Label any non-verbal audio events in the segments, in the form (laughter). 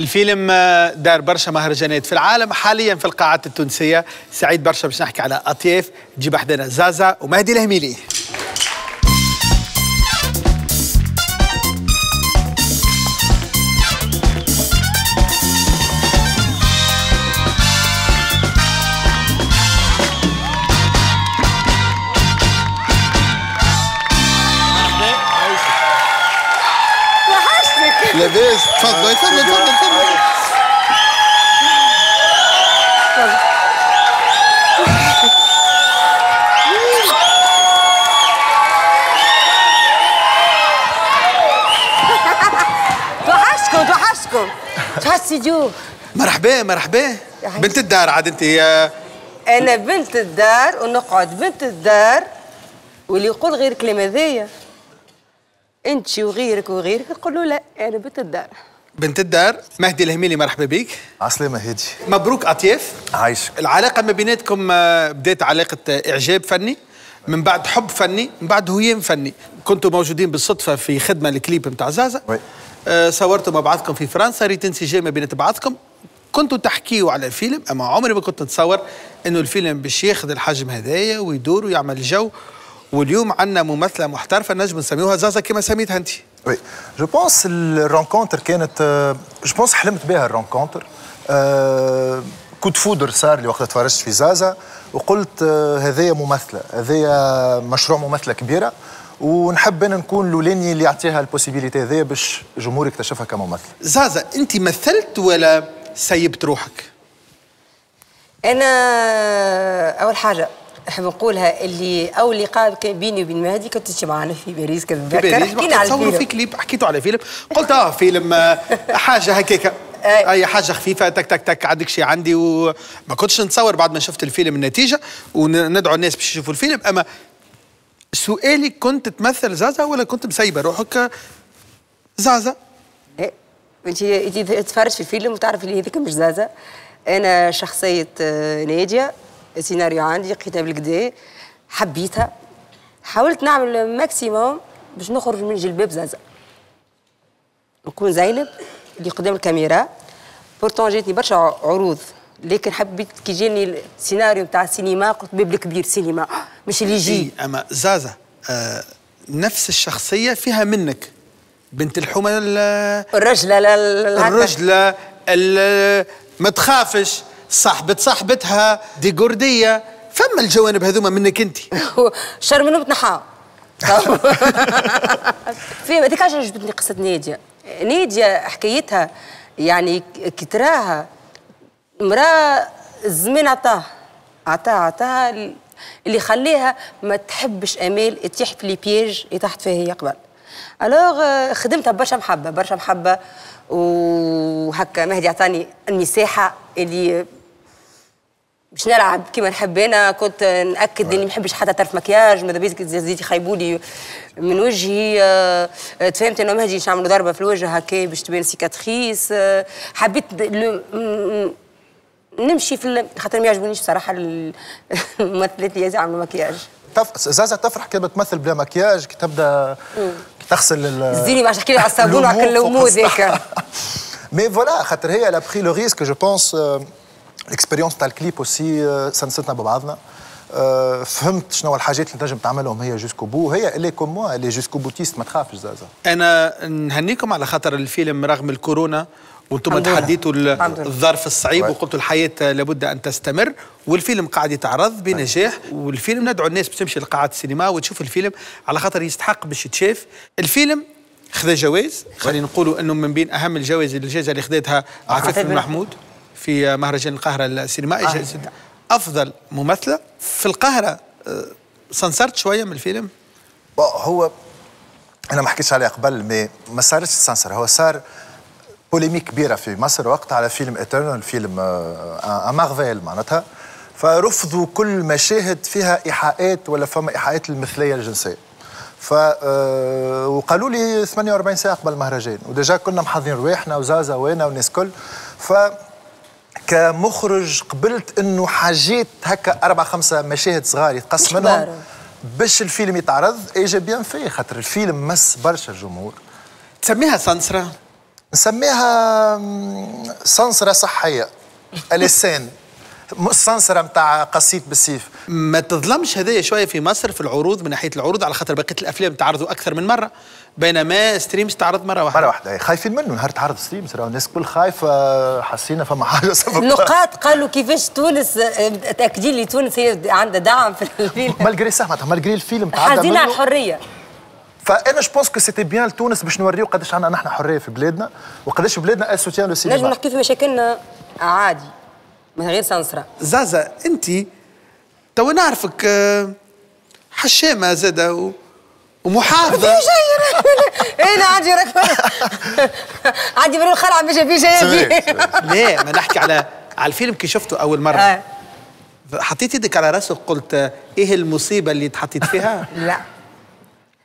الفيلم دار برشا مهرجانات في العالم حاليا في القاعات التونسية. سعيد برشا باش نحكي على أطياف تجيب حدنا زازا ومهدي الهميلي. تفضل تفضل تفضل تفضل توحشتكم توحشتكم شو هالسيديو؟ مرحبا مرحبا. يا حبيبي. بنت الدار عاد انت آه، أنا بنت الدار ونقعد بنت الدار واللي يقول غير كلام هذايا انت وغيرك وغيرك يقولوا لا أنا بنت الدار. بنت الدار مهدي الهميلي مرحبا بك. عسلامة هادي مبروك أطياف. عايشك العلاقة ما بيناتكم آه، بدات علاقة آه، إعجاب فني من بعد حب فني من بعد هيام فني. كنتوا موجودين بالصدفة في خدمة الكليب نتاع زازا. oui. آه، صورتوا مع بعضكم في فرنسا ريت انسجام ما بين بعضكم كنتوا تحكيوا على الفيلم أما عمري ما كنت نتصور إنه الفيلم باش ياخذ الحجم هذايا ويدور ويعمل جو. واليوم عندنا ممثلة محترفة نجم نسميوها زازا كما سميتها أنت. oui je pense ال rencontre كانت je pense حلمت بها ال rencontre coup de foudre صار لي وقت تفرجت في زازا وقلت هذايا ممثله هذايا مشروع ممثله كبيره ونحب أنا نكون الاولاني اللي يعطيها ال possibilité هذايا باش الجمهور يكتشفها كممثله زازا انت مثلت ولا سيبت روحك؟ أنا أول حاجة نحب نقولها اللي اول لقاء كان بيني وبين مهدي كنت معنا في باريس كان في باريس. حكينا على تصوروا في كليب حكيتوا على فيلم. قلت آه فيلم آه، حاجة هكاك. أي. حاجة خفيفة تك تك تك عندك شيء عندي وما كنتش نتصور بعد ما شفت الفيلم النتيجة وندعو الناس باش يشوفوا الفيلم. أما سؤالي كنت تمثل زازا ولا كنت مسيبة روحك زازا؟ أنت انت تتفرج في الفيلم وتعرف اللي هذيك مش زازا. أنا شخصية آه، نادية. السيناريو عندي لقيتها بالكدا حبيتها. حاولت نعمل maximum باش نخرج من جلباب زازا. نكون زينب اللي قدام الكاميرا. pourtant جاتني برشا عروض لكن حبيت كي جاني السيناريو بتاع السينما قلت باب الكبير سينما. مش اللي يجي. إيه أما زازا آه نفس الشخصية فيها منك. بنت الحومة ال- الرجلة الرجلة ال- ما تخافش. صاحبة صاحبتها دي قردية فما الجوانب هذوما منك أنت؟ شر منهم تنحى في هذيك علاش عجبتني قصة ناديه ناديه حكايتها يعني كي تراها امراه الزمان عطاه عطاها عطاها اللي خليها ما تحبش امال تطيح في les pièges اللي تحت فيها هي قبل. alors خدمتها برشا محبة برشا محبة. وهكا مهدي عطاني المساحه اللي باش نلعب كيما نحب. أنا كنت نأكد إني ما نحبش حتى طرف مكياج ماذا بيك زيد يخيبوا لي من وجهي. آه، تفهمت انه مهدي باش نعملوا ضربة في الوجه هكا باش تبان cicatrice. آه، حبيت لو- نمشي في خاطر ما يعجبونيش بصراحة ال- (laughs) الممثلات اللي يعملوا مكياج. تف... زازا تفرح كي بتمثل بلا مكياج كي تبدأ كي تغسل ال- زيني ما تحكي لي على الصابون (laughs) وعلى اللومو ذاك. (laughs) mais voilà خاطر هي a pris le risque je l'expérience تاع ال clip aussi سنستنا ببعضنا فهمت شنو الحاجات اللي تنجم تعملهم هي jusqu'au bout هي اللي comme moi اللي jusqu'au-boutiste ما تخافش زازا. أنا نهنيكم على خاطر الفيلم رغم الكورونا وأنتم. تحديتوا. الظرف الصعيب. وقلتوا الحياة لابد أن تستمر. والفيلم قاعد يتعرض بنجاح والفيلم ندعو الناس باش تمشي لقاعات السينما وتشوف الفيلم. على خاطر يستحق باش يتشاف. الفيلم خذا جوائز. خلينا نقولوا إنه من بين أهم الجوائز الجائزة اللي خذتها بن محمود. في مهرجان القاهرة السينمائي. جائزه أفضل ممثلة في القاهرة. آه، سنصرت شوية من الفيلم؟ هو أنا ما حكيتش عليه قبل mais ما صارش censure. هو صار polémique كبيرة في مصر وقت على فيلم Eternals فيلم ان مارفيل معناتها. فرفضوا كل مشاهد فيها إيحاءات ولا فما إيحاءات للمثلية الجنسية. ف آه، وقالوا لي 48 ساعة قبل المهرجان. و déjà كنا محضرين رواحنا وزازا وأنا والناس كل. ف كمخرج قبلت إنه حاجات هكا أربع خمسة مشاهد صغار يتقص منهم. باش الفيلم يتعرض et j'ai bien fait خاطر الفيلم مس برشا الجمهور تسميها censure نسميها مم، سنسرة صحية. (laughs) اللسان مش سنسرة متاع قصيد بالسيف. ما تظلمش هذايا شوية في مصر في العروض من ناحية العروض على خاطر بقية الأفلام تعرضوا أكثر من مرة بينما Streams تعرض مرة واحدة. مرة واحدة. خايفين منه. نهار تعرض Streams راهو الناس الكل خايفة حسينا فما حاجة (laughs) سبب. النقاط قالوا كيفاش تونس تأكدين لي تونس هي عندها دعم في الفيلم. (laughs) malgré صح معناتها malgré الفيلم تعدى حزينة على الحرية. فأنا je pense que c'était bien لتونس باش نوريو قداش عندنا نحن حرية في بلادنا وقداش بلادنا soutient le jeune cinéma نحكي في مشاكلنا عادي. من غير سنسرة زازا انت تو نعرفك آه، حشامه زادة و... ومحافظة. أنا عندي راك عندي من الخلعه مش في شيء (laughs) لا ما نحكي على على الفيلم كي شفته أول مرة. آه. حطيت يدك على راسك قلت آه، إيه المصيبة اللي تحطيت فيها؟ (laughs) لا.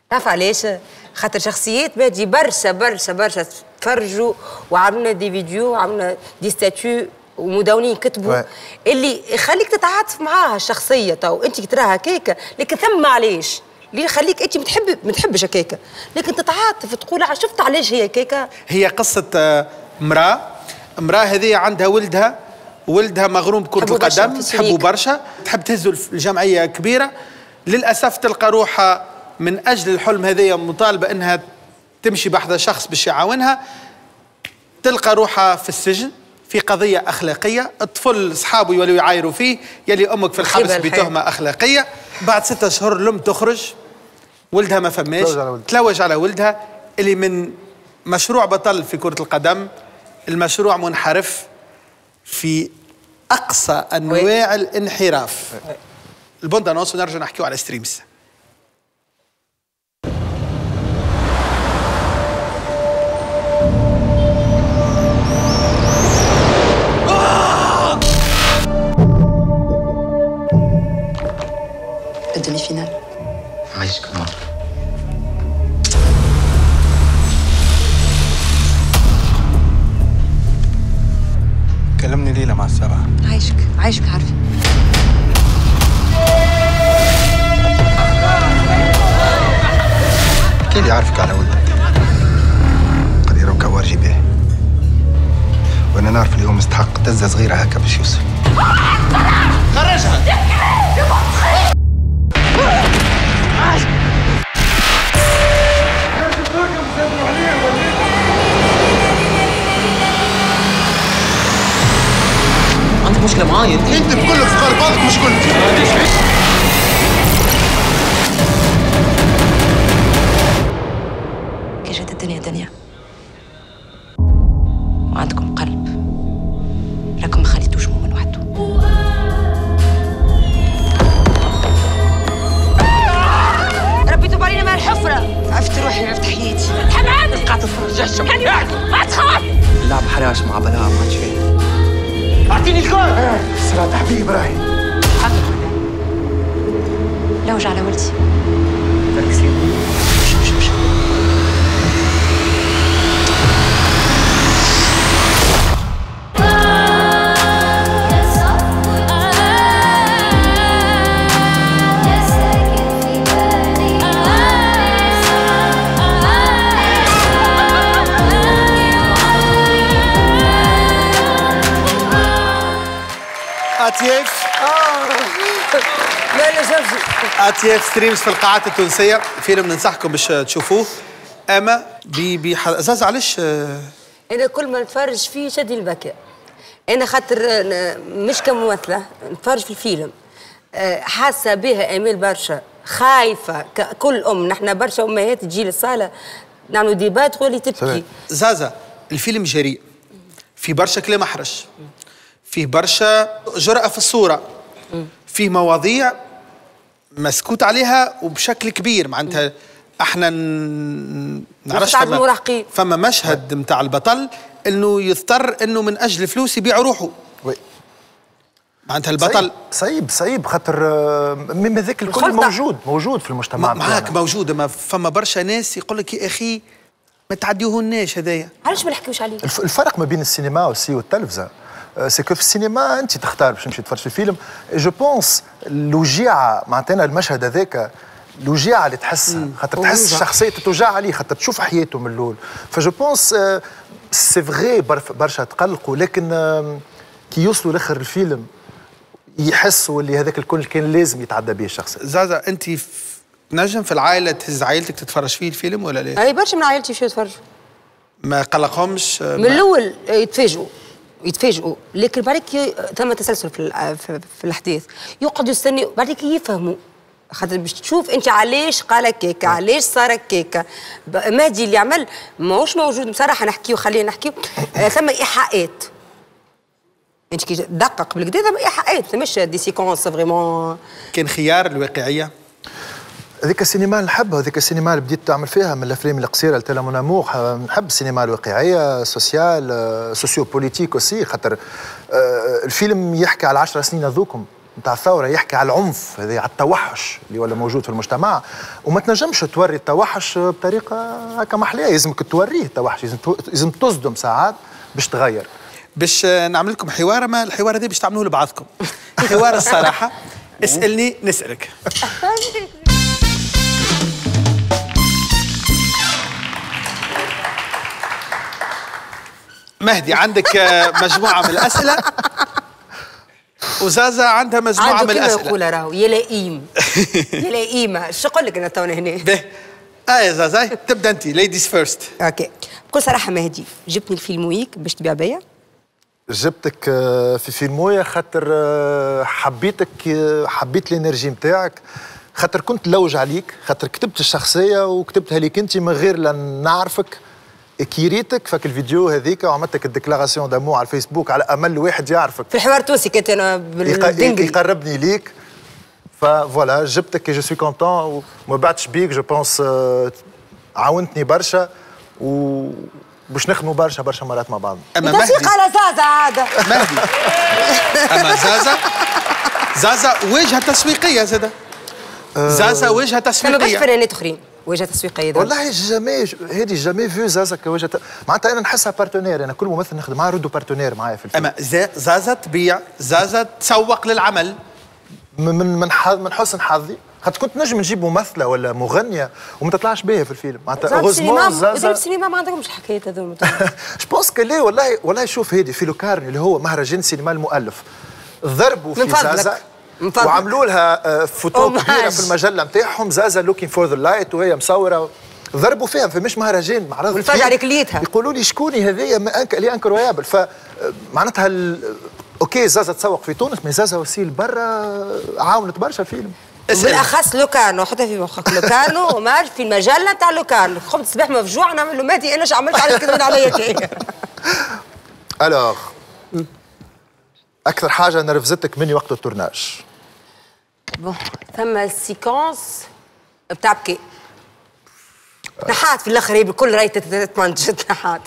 تعرف علاش؟ خاطر شخصيات باجي برشا برشا برشا تفرجوا وعملنا des vidéos وعملنا des statuts ومدونين كتبوا Ouais. اللي يخليك تتعاطف معاها الشخصيه تو. انت تراها هكاكا لكن ثم علاش اللي يخليك انت متحب ما تحبش هكاكا لكن تتعاطف تقول شفت علاش هي هكاكا هي قصة آه، امرأة. امرأة هذه عندها ولدها. ولدها مغروم بكرة القدم تحبه. برشا. تحب تهزه الف- الجمعية كبيرة. للأسف تلقى روحها من أجل الحلم هذايا مطالبة أنها تمشي بحذا شخص باش يعاونها. تلقى روحها في السجن. في قضية أخلاقية. الطفل أصحابه يولوا يعايروا فيه. يلي أمك في الحبس. بتهمة أخلاقية. بعد ستة شهور لم تخرج. ولدها ما فماش. تلوج على ولدها. تلوج على ولدها. اللي من مشروع بطل في كرة القدم. المشروع منحرف في أقصى أنواع الانحراف. ال bande-annonce ونرجع نحكيو على Streams عايشك نار كلمني ليلى مع السبعة. عايشك عايشك عارفة. كي اللي عارفك على ولدك. قد يروك ورجي به. وأنا نعرف اللي هو مستحق دزة صغيرة هكا باش يوصل. عندك مشكلة معايا. انت انت بكل افكار بعضك مش كنت أطياف Streams في القاعات التونسية؟ فيلم ننصحكم باش تشوفوه. أما بي بي زاز علاش؟ أنا كل ما نتفرج فيه يشدني البكاء. أنا خاطر مش كممثلة نتفرج في الفيلم. آه، حاسة بها امال برشا. خايفة ككل أم. نحن برشا أمهات تجي للصالة نعملوا débats تقولي تبكي. صحيح. زازا الفيلم جريء. في برشا كلام احرج فيه برشا جرأة في الصورة. فيه مواضيع مسكوت عليها وبشكل كبير. معناتها إحنا نعرفش فما. فما مشهد متاع البطل انه يضطر انه من أجل فلوس يبيع روحه. وي. معناتها البطل صعيب صعيب خاطر آه، من ذاك الكل الخلطة. موجود موجود في المجتمع. معاك بتاعنا. موجودة ما فما برشا ناس يقول لك يا أخي ما تعديوهناش هذايا. علاش ما نحكيوش عليه؟ الف- الفرق ما بين السينما والسي والتلفزة. c'est que في السينما انت تختار باش تمشي تتفرج في الفيلم je pense الوجيعه معناتها المشهد هذاك الوجيعه اللي تحسها خاطر تحس. الشخصيه تتوجع عليه خاطر تشوف حياته من الأول ف je pense c'est vrai برشا تقلقوا لكن كي يوصلوا لاخر الفيلم يحسوا اللي هذاك الكل كان لازم يتعدى به الشخص زازا انت في نجم في العائله تهز عائلتك تتفرج فيه الفيلم ولا لا؟ اي برشا من عائلتي يمشيو يتفرجوا ما قلقهمش من الأول يتفاجئوا يتفاجئوا. لكن بعدك ثم تسلسل في, في, الاحداث يقعدوا يستنوا بعدك يفهموا. خاطر باش تشوف انت علاش قال هكاك علاش صار هكاك ب- مهدي اللي عمل ماهوش موجود بصراحة نحكيو خلينا نحكيو. آه، ثم إيحاءات. انت كي تدقق بالكدا ثم إيحاءات. مش des séquences vraiment. كان خيار الواقعية؟ هذيك السينما نحبها هذيك السينما اللي بديت تعمل فيها من الأفلام القصيرة ل Thala Mon Amour نحب السينما الواقعية sociale آه، socio-politique aussi خاطر آه، الفيلم يحكي على العشر سنين هذوكم نتاع الثورة يحكي على العنف هذا على التوحش اللي ولا موجود في المجتمع. وما تنجمش توري التوحش بطريقة هكا محلية لازمك توريه التوحش لازم تصدم ساعات باش تغير. باش نعمل لكم حوار ما الحوار هذا باش تعملوه لبعضكم. حوار الصراحة. (laughs) اسألني نسألك. (laughs) مهدي عندك آه، مجموعة من الأسئلة؟ وزازا عندها مجموعة عنده من كلمه الأسئلة. يقولها راهو يا لئيم (laughs) يا لئيمه شو نقول لك أنا تونا هنا به. آه يا زازا تبدأ أنت ladies first OK. بكل صراحة مهدي جبتني الفيلم ويك باش تبيع بيا. جبتك آه، في فيلمويا خاطر آه، حبيتك آه، حبيت ال énergie نتاعك خاطر كنت لوج عليك خاطر كتبت الشخصية وكتبتها ليك أنت من غير لا نعرفك. كي ريتك فك الفيديو هذيك وعملتك ال déclaration d'amour على الفيسبوك على أمل واحد يعرفك. في الحوار التونسي كنت أنا بالدنجل يقربني ليك. voilà جبتك je suis content وما بعدش بيك je pense عاونتني برشا و باش نخدموا برشا برشا مرات مع بعض أما مهدي. على زازا هذا. مهدي. أما زازا؟ زازا وجهه تسويقية زادا زازا وجهه كانوا باش تسويقيه فنانات أخرين. وجهه تسويقيه دول. والله jamais هذه jamais vu زازا كوجه معناتها أنا نحسها partenaire أنا كل ممثل نخدم. معاه ردوا partenaire معايا في الفيلم. أما زا- زازا تبيع. زازا تسوق للعمل. من من من, حسن حظي. خاطر كنت نجم نجيب ممثلة ولا مغنية وما تطلعش بيها في الفيلم. معناتها زاد زازا السينما ما عندكمش الحكايات هذول. je pense que ليه والله والله شوف هيدي في لوكارنو اللي هو مهرجان سينما المؤلف. ضربوا في. زازا. وعملوا لها آه، فوتو. كبيرة في المجلة نتاعهم زازا looking for the light وهي مصورة. ضربوا فيها فمش مهرجان معرض والفجأة فيلم. ركليتها. يقولوا لي شكوني هذيا. اللي incroyable ف آه، ال... OK زازا تسوق في تونس mais زازا وسيل برا عاونت برشا اسال بالأخص لوكانو حتى في مخك لوكانو (laughs) ومار في المجلة تاع لوكانو. خبز صباح مفجوع نعمل له ماتي أنا عملت؟ على كذا عليا كي. (laughs) الوغ أكثر حاجة نرفزتك مني وقت التورناج. بون ثم السيكونس بتاع بكي نحات في الأخر هي بكل رأي تتمنجد (laughs) نحات.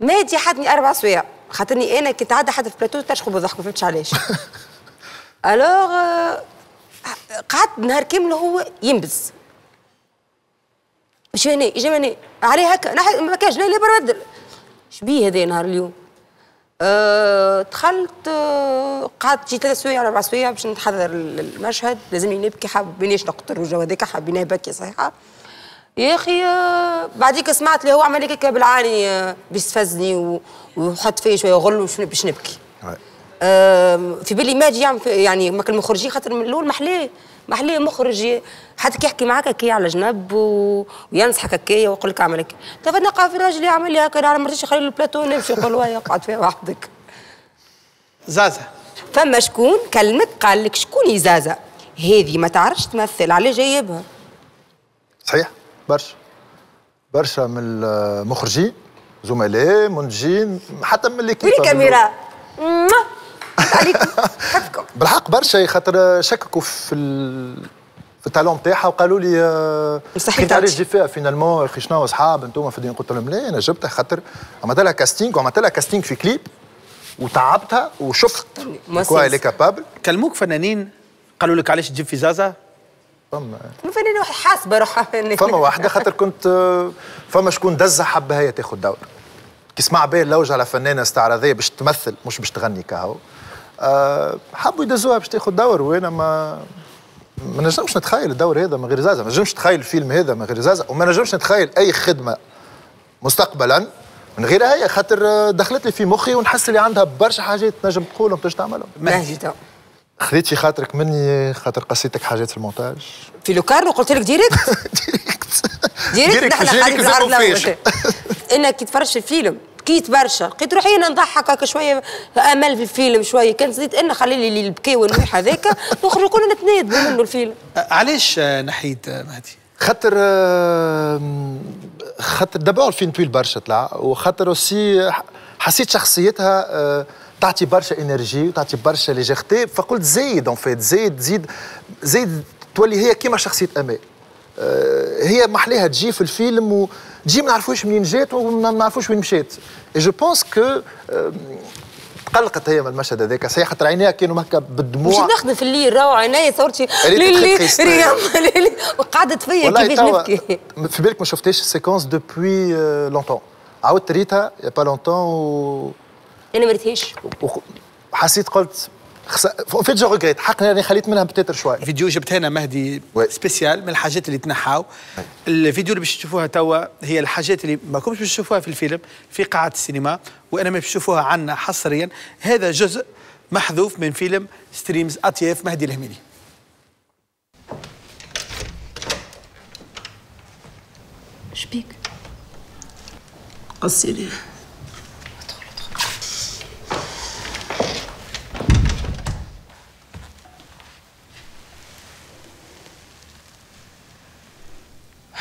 مادي حدني أربع سوايع خاطرني أنا كنت عادة حد في بلاتو تشخب وضحك ما فهمتش علاش. (laughs) ألوغ قعدت نهار كامل هو ينبز. مش هنا اجا هنا عليه هكا. ما كانش لا لا برد شبيه هذا نهار اليوم؟ أه دخلت أه قعدت جيت ثلاث سوايع ولا أربع سوايع باش نتحضر المشهد. لازمني نبكي حابينيش نقطر وجو هذاك حابين نبكي صحيحة. يا أخي أه بعديك سمعت اللي هو عمل هيك بالعاني بيستفزني وحط فيا شوية غل باش نبكي. في بالي ما يعمل يعني ما كان المخرجين خاطر من الأول محلاه محلاه مخرج حتى كي يحكي معاك هكايا على جنب و... وينصحك هكايا ويقول لك اعمل هكا تفا نلقى في راجل يعمل لي هكا أنا ما رضيتش نخلي البلاتو نمشي نقول واه اقعد فيها وحدك زازا. فما شكون؟ كلمك قال لك شكون زازا؟ هذه ما تعرفش تمثل على جايبها. صحيح. برشا. برشا من المخرجين زملاء منتجين حتى من اللي وين الكاميرا؟ (laughs) moi. عليكم (laughs) بالحق برشا خاطر شككوا في ال... في ال talent نتاعها وقالوا لي آه، مستحيل تعطي. جي فيها finalement أخي شنو أصحاب؟ أنتم في الدين قلت لهم لا أنا جبتها خاطر عملت لها casting وعملت لها casting في كليب وتعبتها وشفت. qu'elle est capable كلموك فنانين قالوا لك علاش تجيب في زازا؟ فما. فنانة واحد حاسبة روحها فما واحدة خاطر كنت آه، فما شكون دزها حب هي تاخذ دور. كي سمع بيه اللوج على فنانة استعراضيه باش تمثل مش باش تغني كهو. حبوا يدزوها باش تاخذ دور وأنا ما ما نجمش نتخيل الدور هذا من غير زازا ما نجمش نتخيل الفيلم هذا من غير زازا وما نجمش نتخيل أي خدمة مستقبلا من غيرها هي خاطر آه، دخلت لي في مخي ونحس اللي عندها برشا حاجات تنجم تقولهم باش تعملهم. خذيت في خاطرك مني خاطر قصيتك حاجات في المونتاج. في لوكارنو قلت لك direct؟ (laughs) direct. direct نحن قاعدين في العرض. إنك كي تفرجت في الفيلم. بكيت برشا. لقيت روحي أنا نضحك هكا شوية أمل في الفيلم شوية. كان زيد أنا خلي لي البكي والنوح هذاك (laughs) نخرجوا كلنا نتنادوا منه الفيلم. علاش نحيد مهدي؟ خاطر خاطر d'abord الفيلم طويل برشا طلع وخاطر aussi حسيت شخصيتها آه، تعطي برشا énergie وتعطي برشا légèreté. فقلت زيد en fait زيد زيد زيد تولي هي كيما شخصية أمال. آه، هي محليها تجي في الفيلم وتجي ما نعرفوش منين جات وما نعرفوش وين مشات je pense que تقلقت هي من المشهد هذاك صحيح خاطر عينيها كانوا هكا مش بالدموع نخدم في الليل راهو عينيا صورتي ليلي. ريم ليلي وقعدت فيا كيفاش نبكي في بالك ما شفتيش ال séquence depuis longtemps عاودت ريتها y a pas longtemps و... أنا ما ريتهاش وحسيت قلت خس... fait je regrette. حق راني خليت منها peut-être شوي. فيديو جبت هنا مهدي oui. spécial من الحاجات اللي تنحاو. الفيديو اللي باش تشوفوها توا هي الحاجات اللي ما كنتش باش تشوفوها في الفيلم في قاعة السينما وأنا باش تشوفوها عنا حصريا. هذا جزء محذوف من فيلم Streams أطياف مهدي الهميلي شبيك. قصيري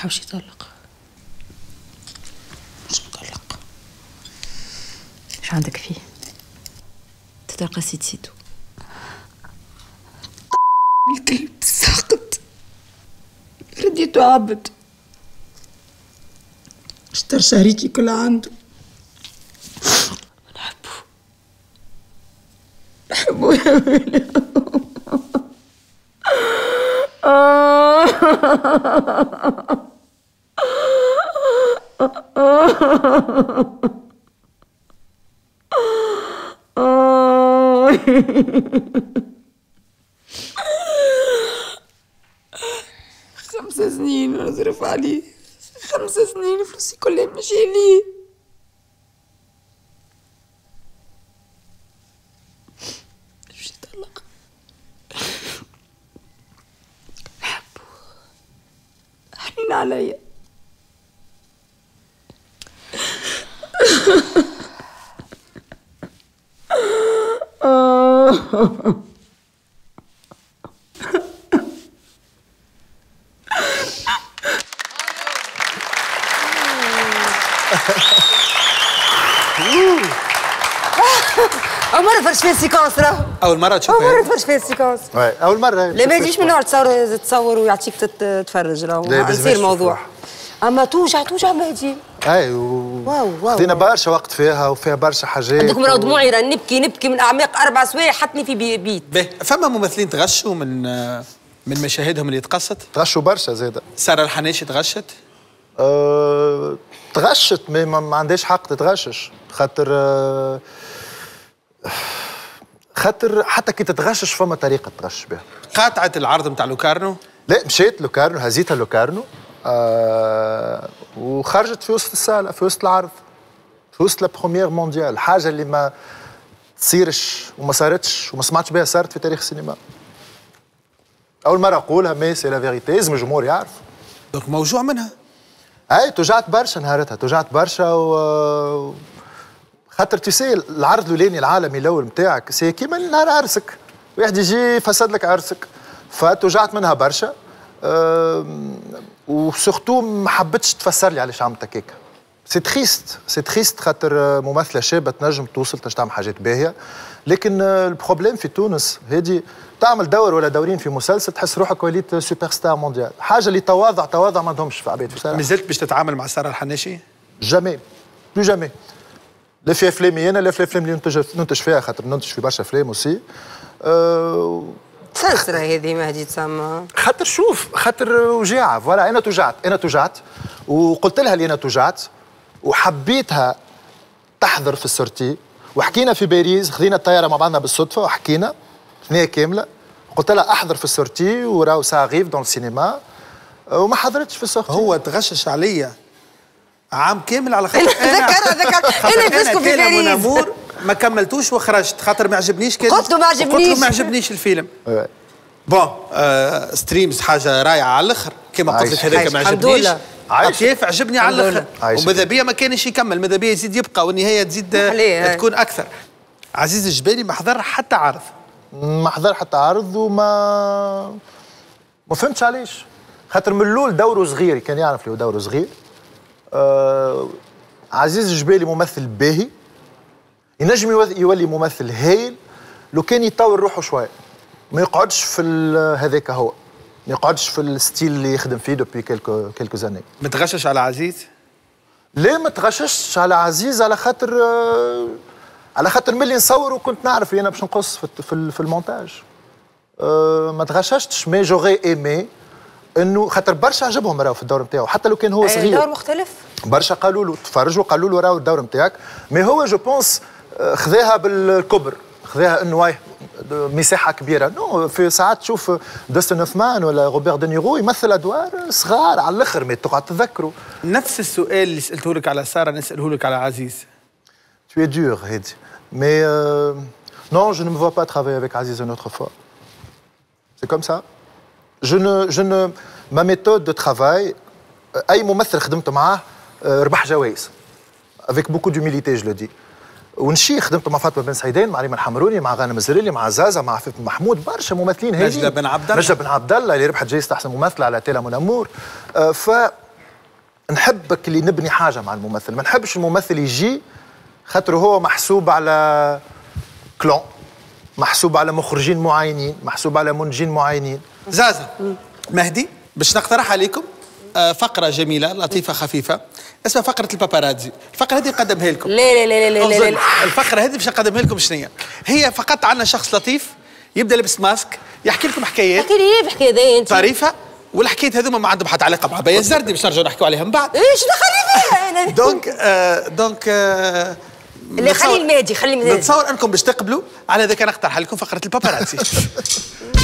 حوش يطلق مش مطلق إيش عندك فيه؟ تطلق سيد سيتو. الكلب ساقط رديته عبد اشتر شريكي كل عنده. نحبه. نحبه يا ويلي. (laughs) (laughs) خمس سنين نصرف عليه خمس سنين فلوسي كلها مش حنين عليا. اول مره فرش فيها séquence راهو اول مرة اول تشوفها مره هذه؟ فرش فيها سيكونس واي اول مره لا ما يجيش من نوع تصور تصور ويعطيك تت- تفرج راهو لا، لازم يصير موضوع. اما توجع توجع ما يجي اي واو، واو، خذينا. برشا وقت فيها وفيها برشا حاجات عندكم راهو دموعي راه نبكي نبكي من أعماق أربع سوايع حطني في بي- بيت. باهي فما ممثلين تغشوا من من مشاهدهم اللي تقصت؟ تغشوا برشا زاده سارة الحناشي تغشت؟ أه... تغشت ما, عندهاش حق تتغشش. خاطر أه... خاطر حتى كي تتغشش فما طريقة تغش بها. قاطعت العرض نتاع لوكارنو؟ لا مشيت لوكارنو هزيتها لوكارنو. آه وخرجت في وسط السالة في وسط العرض في وسط la première mondiale حاجة اللي ما تصيرش وما صارتش وما سمعتش بها صارت في تاريخ السينما. أول مرة أقولها mais c'est la vérité لازم الجمهور يعرف. donc موجوع منها؟ أي توجعت برشا نهارتها توجعت برشا و خاطر تسي العرض الأولاني العالمي الأول نتاعك c'est كيما نهار عرسك. واحد يجي يفسد لك عرسك. فتوجعت منها برشا. و surtout ما حبتش تفسر لي علاش عملت هكاك c'est triste c'est triste خاطر ممثلة شابة تنجم توصل تنجم تعمل حاجات باهية. لكن ال problème في تونس هذه تعمل دور ولا دورين في مسلسل تحس روحك وليت superstar mondiale حاجة اللي تواضع تواضع ما عندهمش في عباد. مازلت باش تتعامل مع سارة الحناشي؟ jamais plus jamais لا في افلامي أنا لا في الافلام اللي ننتج ننتج فيها خاطر ننتج في برشا افلام aussi أه سلسلة هذه مهدي تسمى. خاطر شوف خاطر وجاعه voilà أنا توجعت أنا توجعت وقلت لها اللي أنا توجعت وحبيتها تحضر في ال sortie وحكينا في باريس خذينا الطيارة مع بعضنا بالصدفة وحكينا ثنيه كاملة. قلت لها أحضر في ال sortie وراو ça arrive dans السينما وما حضرتش في ال sortie هو تغشش عليا. عام كامل على خاطر (laughs) ذكر ذكر. خاطر أنا فيسكم في باريس. ما كملتوش وخرجت خاطر ما عجبنيش كان قلت له ما قلت له عجبنيش. ما عجبنيش الفيلم. bon آه Streams حاجة رايعة على الآخر كما قلت لك. هذاك ما عايش. الحمد عجبنيش لله. عايش. كيف عجبني على الآخر. وماذا بيا ما كانش يكمل ماذا بيا يزيد يبقى والنهاية تزيد آه،. تكون أكثر عزيز الجبالي ما حضر حتى عرض ما حضر حتى عرض وما ما فهمتش علاش خاطر من الأول دوره صغير كان يعرف اللي هو دوره صغير آه عزيز الجبالي ممثل باهي ينجم يو- يولي ممثل هايل لو كان يطور روحه شوية. ما يقعدش في هذاك هو. ما يقعدش في ال style اللي يخدم فيه depuis quelques quelques années متغشش على عزيز؟ ليه ما تغششتش على عزيز على خاطر آه، على خاطر ملي نصور وكنت نعرف اللي أنا باش نقص في في, ال- في المونتاج. آه، ما تغششتش mais j'aurais aimé إنه خاطر برشا عجبهم راهو في الدور نتاعو حتى لو كان هو دور صغير. مختلف. برشا قالوا له تفرجوا قالوا له راهو الدور نتاعك mais هو je pense خذاها بالكبر خذاها إنه ouais مساحة كبيرة non في ساعات تشوف دوستن هوفمان ولا روبير دينيرو يمثل أدوار صغار على الآخر mais تقعد تذكره نفس السؤال اللي سألته لك على سارة نسأله لك على عزيز Tu es dur. Mais euh, non, je ne me vois pas travailler avec Aziz une autre fois. C'est comme ça. Je ne, je ne, ma méthode de travail, euh, أي ممثل خدمت معاه آه، ربح جوائز. Avec beaucoup d'humilité, je le dis. ونشي خدمت مع فاطمة بن سعيدان مع ريما الحمروني مع غانم الزريلي مع زازا مع عفيف محمود برشا ممثلين هذي نجلة بن عبد الله. نجلة بن عبد الله اللي ربحت جائزه أحسن ممثلة على تيلا مونامور آه، ف نحبك اللي نبني حاجة مع الممثل. ما نحبش الممثل يجي خاطر هو محسوب على كلون محسوب على مخرجين معينين محسوب على منتجين معينين. زازا مهدي باش نقترح عليكم آه، فقرة جميلة لطيفة خفيفة. اسمها فقرة الباباراتزي. الفقرة هذه نقدمها لكم. لا لا لا لا لا. الفقرة هذه باش نقدمها لكم شنو هي؟ هي فقط عندنا شخص لطيف يبدأ لابس ماسك يحكي لكم حكايات. احكي لي بحكي ذي أنت. طريفة. والحكايات هذوما ما عندهم حتى علاقة مع بيا الزردي باش نرجعوا نحكوا عليها من بعد إيش دخلني فيها؟ أنا donc آه donc آه خلي المادي خلي المادي. نتصور أنكم باش تقبلوا. على ذاك نقترح لكم فقرة الباباراتزي. (laughs)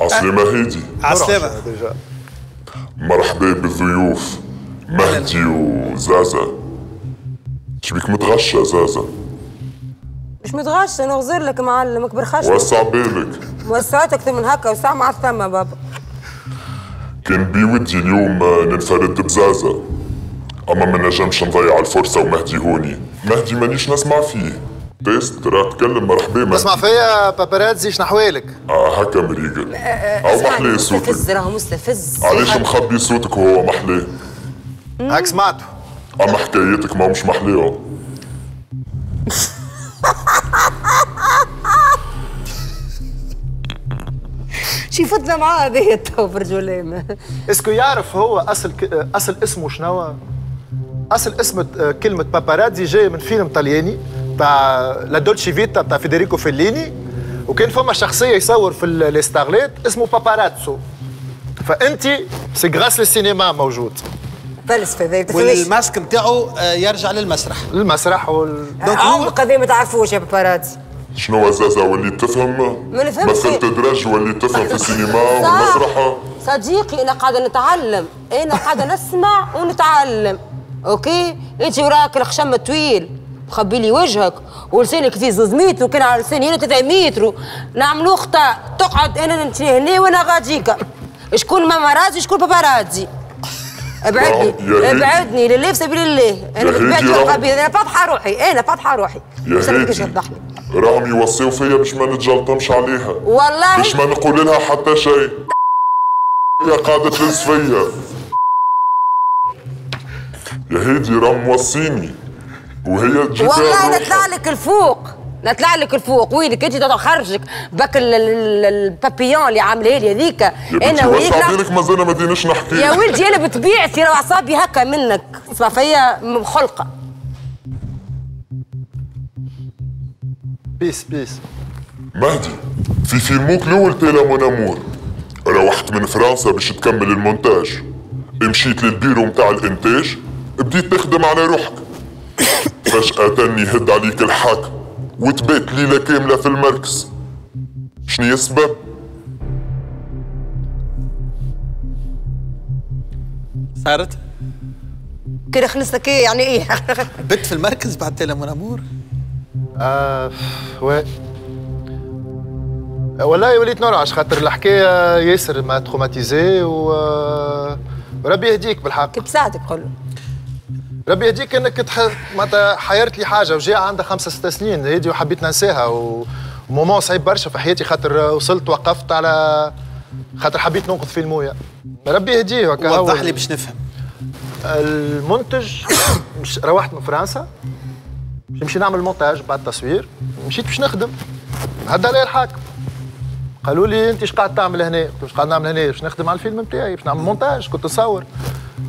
عسلامة هادي عسلامة déjà مرحبا بالضيوف. مهدي وزازا. شبيك متغشى زازا. مش متغش أنا غزر لك معلم كبر خشم وسع بالك. وسعت أكثر من هكا وساعة مع الثمة بابا. كان بودي اليوم آه، ننفرد بزازا. أما ما نجمش نضيع الفرصة ومهدي هوني. مهدي مانيش نسمع فيه. تيست راه تكلم مرحبا مهدي اسمع فيا باباراتزي شنو احوالك آه هكا مريقل أو محلاه صوتك مستفز راهو مستفز. علاش مخبي صوتك وهو محلاه هاك سمعته أما حكايتك ما مش محلاه (laughs) شي فتنا معاه هذه تو برجولين est-ce que يعرف هو أصل. أصل اسمه شنو؟ أصل اسم آه، كلمة باباراتزي جاية من فيلم طلياني. تاع لا دولتشي فيتا تاع فيدريكو فيليني وكان فما شخصية يصور في ال- ال starlettes اسمه باباراتسو. فأنت c'est grâce للسينما موجود. فلسفة ذي والماسك نتاعو آه، يرجع للمسرح. المسرح وال... donc هو عمق هذه ما تعرفوش يا باباراتزي شنو زازا وليت تفهم. مثل تدرج وليت تفهم في السينما. (laughs) والمسرح. صديقي أنا قاعدة نتعلم. أنا قاعدة نسمع ونتعلم. أوكي؟ انت وراك الخشم طويل مخبي لي وجهك ولسانك فيه زوز متر وكان على لساني هنا 3 متر. نعملوا خطا تقعد أنا انت هنا وأنا غاديكا. شكون ماما رازي شكون بابا رازي أبعدني هيدي. أبعدني لله في سبيل الله. أنا هيدي راهو. القبيله أنا فاتحه روحي أنا فاتحه روحي. يا لي راهم يوصيو فيا باش ما نتجلطمش عليها. والله. باش ما نقول لها حتى شيء. يا قاعدة تلز فيا. يا هيدي راهم موصيني. وهي تجيب والله فيها نطلع. لك الفوق. نطلع لك الفوق. وينك انت تخرجك باك ال- ال- ال- البابيون اللي عامله لي هذيك. أنا وياك بالك مازال ما ديناش نحكي. يا ولدي أنا بطبيعتي راه أعصابي هكا منك. اسمع فيا مخلقه بيس بيس. مهدي في فيلمك الأول تالة mon amour. روحت من فرنسا باش تكمل المونتاج. مشيت للبيرو متاع الإنتاج بديت تخدم على روحك. فجأة تاني يهد عليك الحاكم وتبات ليلة كاملة في المركز. شنو السبب؟ صارت؟ كده خلصتك إيه يعني إيه؟ (laughs) بت في المركز بعد تالة mon amour آه و والله وليت نرعش خاطر الحكاية ياسر m'a traumatisé و وربي يهديك بالحق. كيف بساعدك قول ربي يهديك إنك تح... معناتها حيرت لي حاجة وجاء عندها خمسة ست سنين هيدي وحبيت ننساها. و moment صعيب برشا في حياتي خاطر وصلت وقفت على خاطر حبيت ننقذ في المويه ربي يهديه هكا وضح لي باش نفهم المنتج مش (coughs) روحت من فرنسا نمشي نعمل مونتاج بعد التصوير مشيت باش نخدم هدا علي الحاكم قالوا لي أنت إيش قاعد تعمل هنا؟ قلت قاعد نعمل هنا؟ باش نخدم على الفيلم نتاعي باش نعمل مونتاج كنت نصور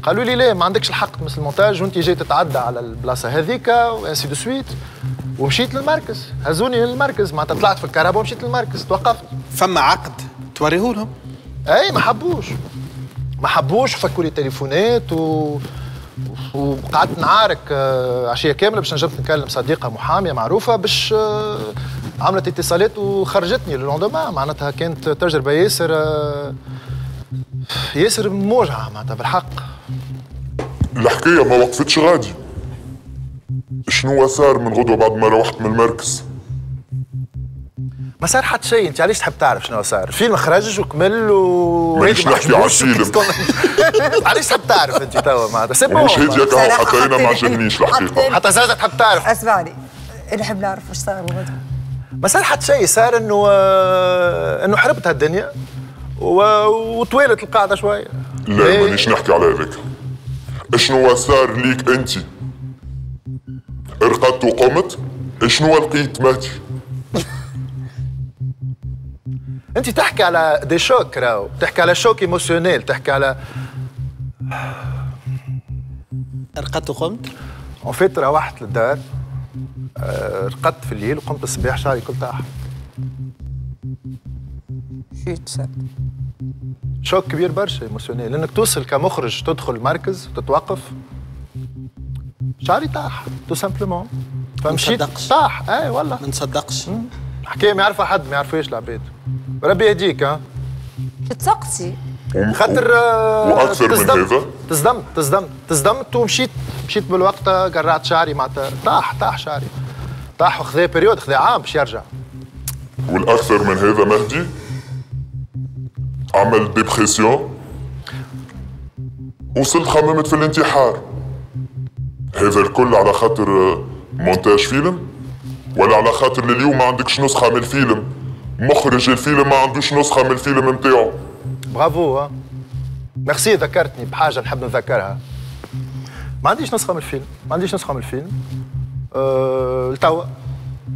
قالوا لي لا ما عندكش الحق تمس المونتاج وانت جاي تتعدى على البلاصة هذيك و ainsi de suite. ومشيت للمركز. هزوني للمركز. معناتها طلعت في الكهرباء ومشيت للمركز. توقفت. فما عقد توريه لهم أي ما حبوش. ما حبوش. فكوا لي تليفونات و وقعدت نعارك آه، عشية كاملة باش نجم نكلم صديقة محامية معروفة باش آه، عملت اتصالات وخرجتني لوندوما معناتها كانت تجربة ياسر آه، ياسر موجعه معناتها بالحق. الحكاية ما وقفتش غادي. شنو صار من غدوة بعد ما روحت من المركز؟ ما صار حتى شيء. أنت علاش تحب تعرف شنو صار؟ الفيلم خرج وكمل و مانيش ما نحكي على الفيلم. (laughs) علاش تحب تعرف أنت توا معناتها؟ c'est bon. مش هيك بصراحة حتى أنا ما عجبنيش الحقيقة. حطيت- حتى زازا تحب تعرف. أسمعني. نحب نعرف واش صار غدوة. ما صار حتى شيء. صار إنه آه، إنه حربت هالدنيا. وطويلت القاعدة شوية لا إيه. مانيش نحكي على هذاك. شنو صار ليك أنت؟ رقدت وقمت شنو لقيت ماتي؟ (laughs) أنت تحكي على des chocs راهو. تحكي على choc émotionnel تحكي على (sighs) رقدت وقمت en fait روحت للدار آه، رقدت في الليل وقمت الصباح شعري كل طاح صار choc كبير برشا émotionnel لأنك توصل كمخرج تدخل المركز تتوقف. شعري طاح tout simplement فمشيت نصدقش. طاح. اي والله. ما نصدقش. حكاية ما يعرفها حد ما يعرفوش العباد. ربي يهديك ها. تسقسي خاطر آه، وأكثر من هذا؟ تصدمت تصدمت تصدمت ومشيت. مشيت بالوقت قرعت شعري معناتها. طاح طاح شعري. طاح وخذا période خذا عام باش يرجع. والأكثر من هذا مهدي؟ عمل dépression وصلت خممت في الانتحار. هذا الكل على خاطر آه، مونتاج فيلم؟ ولا على خاطر اليوم ما عندكش نسخة من الفيلم؟ مخرج الفيلم ما عندوش نسخة من الفيلم نتاعو. برافو ها ميرسي ذكرتني بحاجة نحب نذكرها. ما عنديش نسخة من الفيلم ما عنديش نسخة من الفيلم. أه... لتوا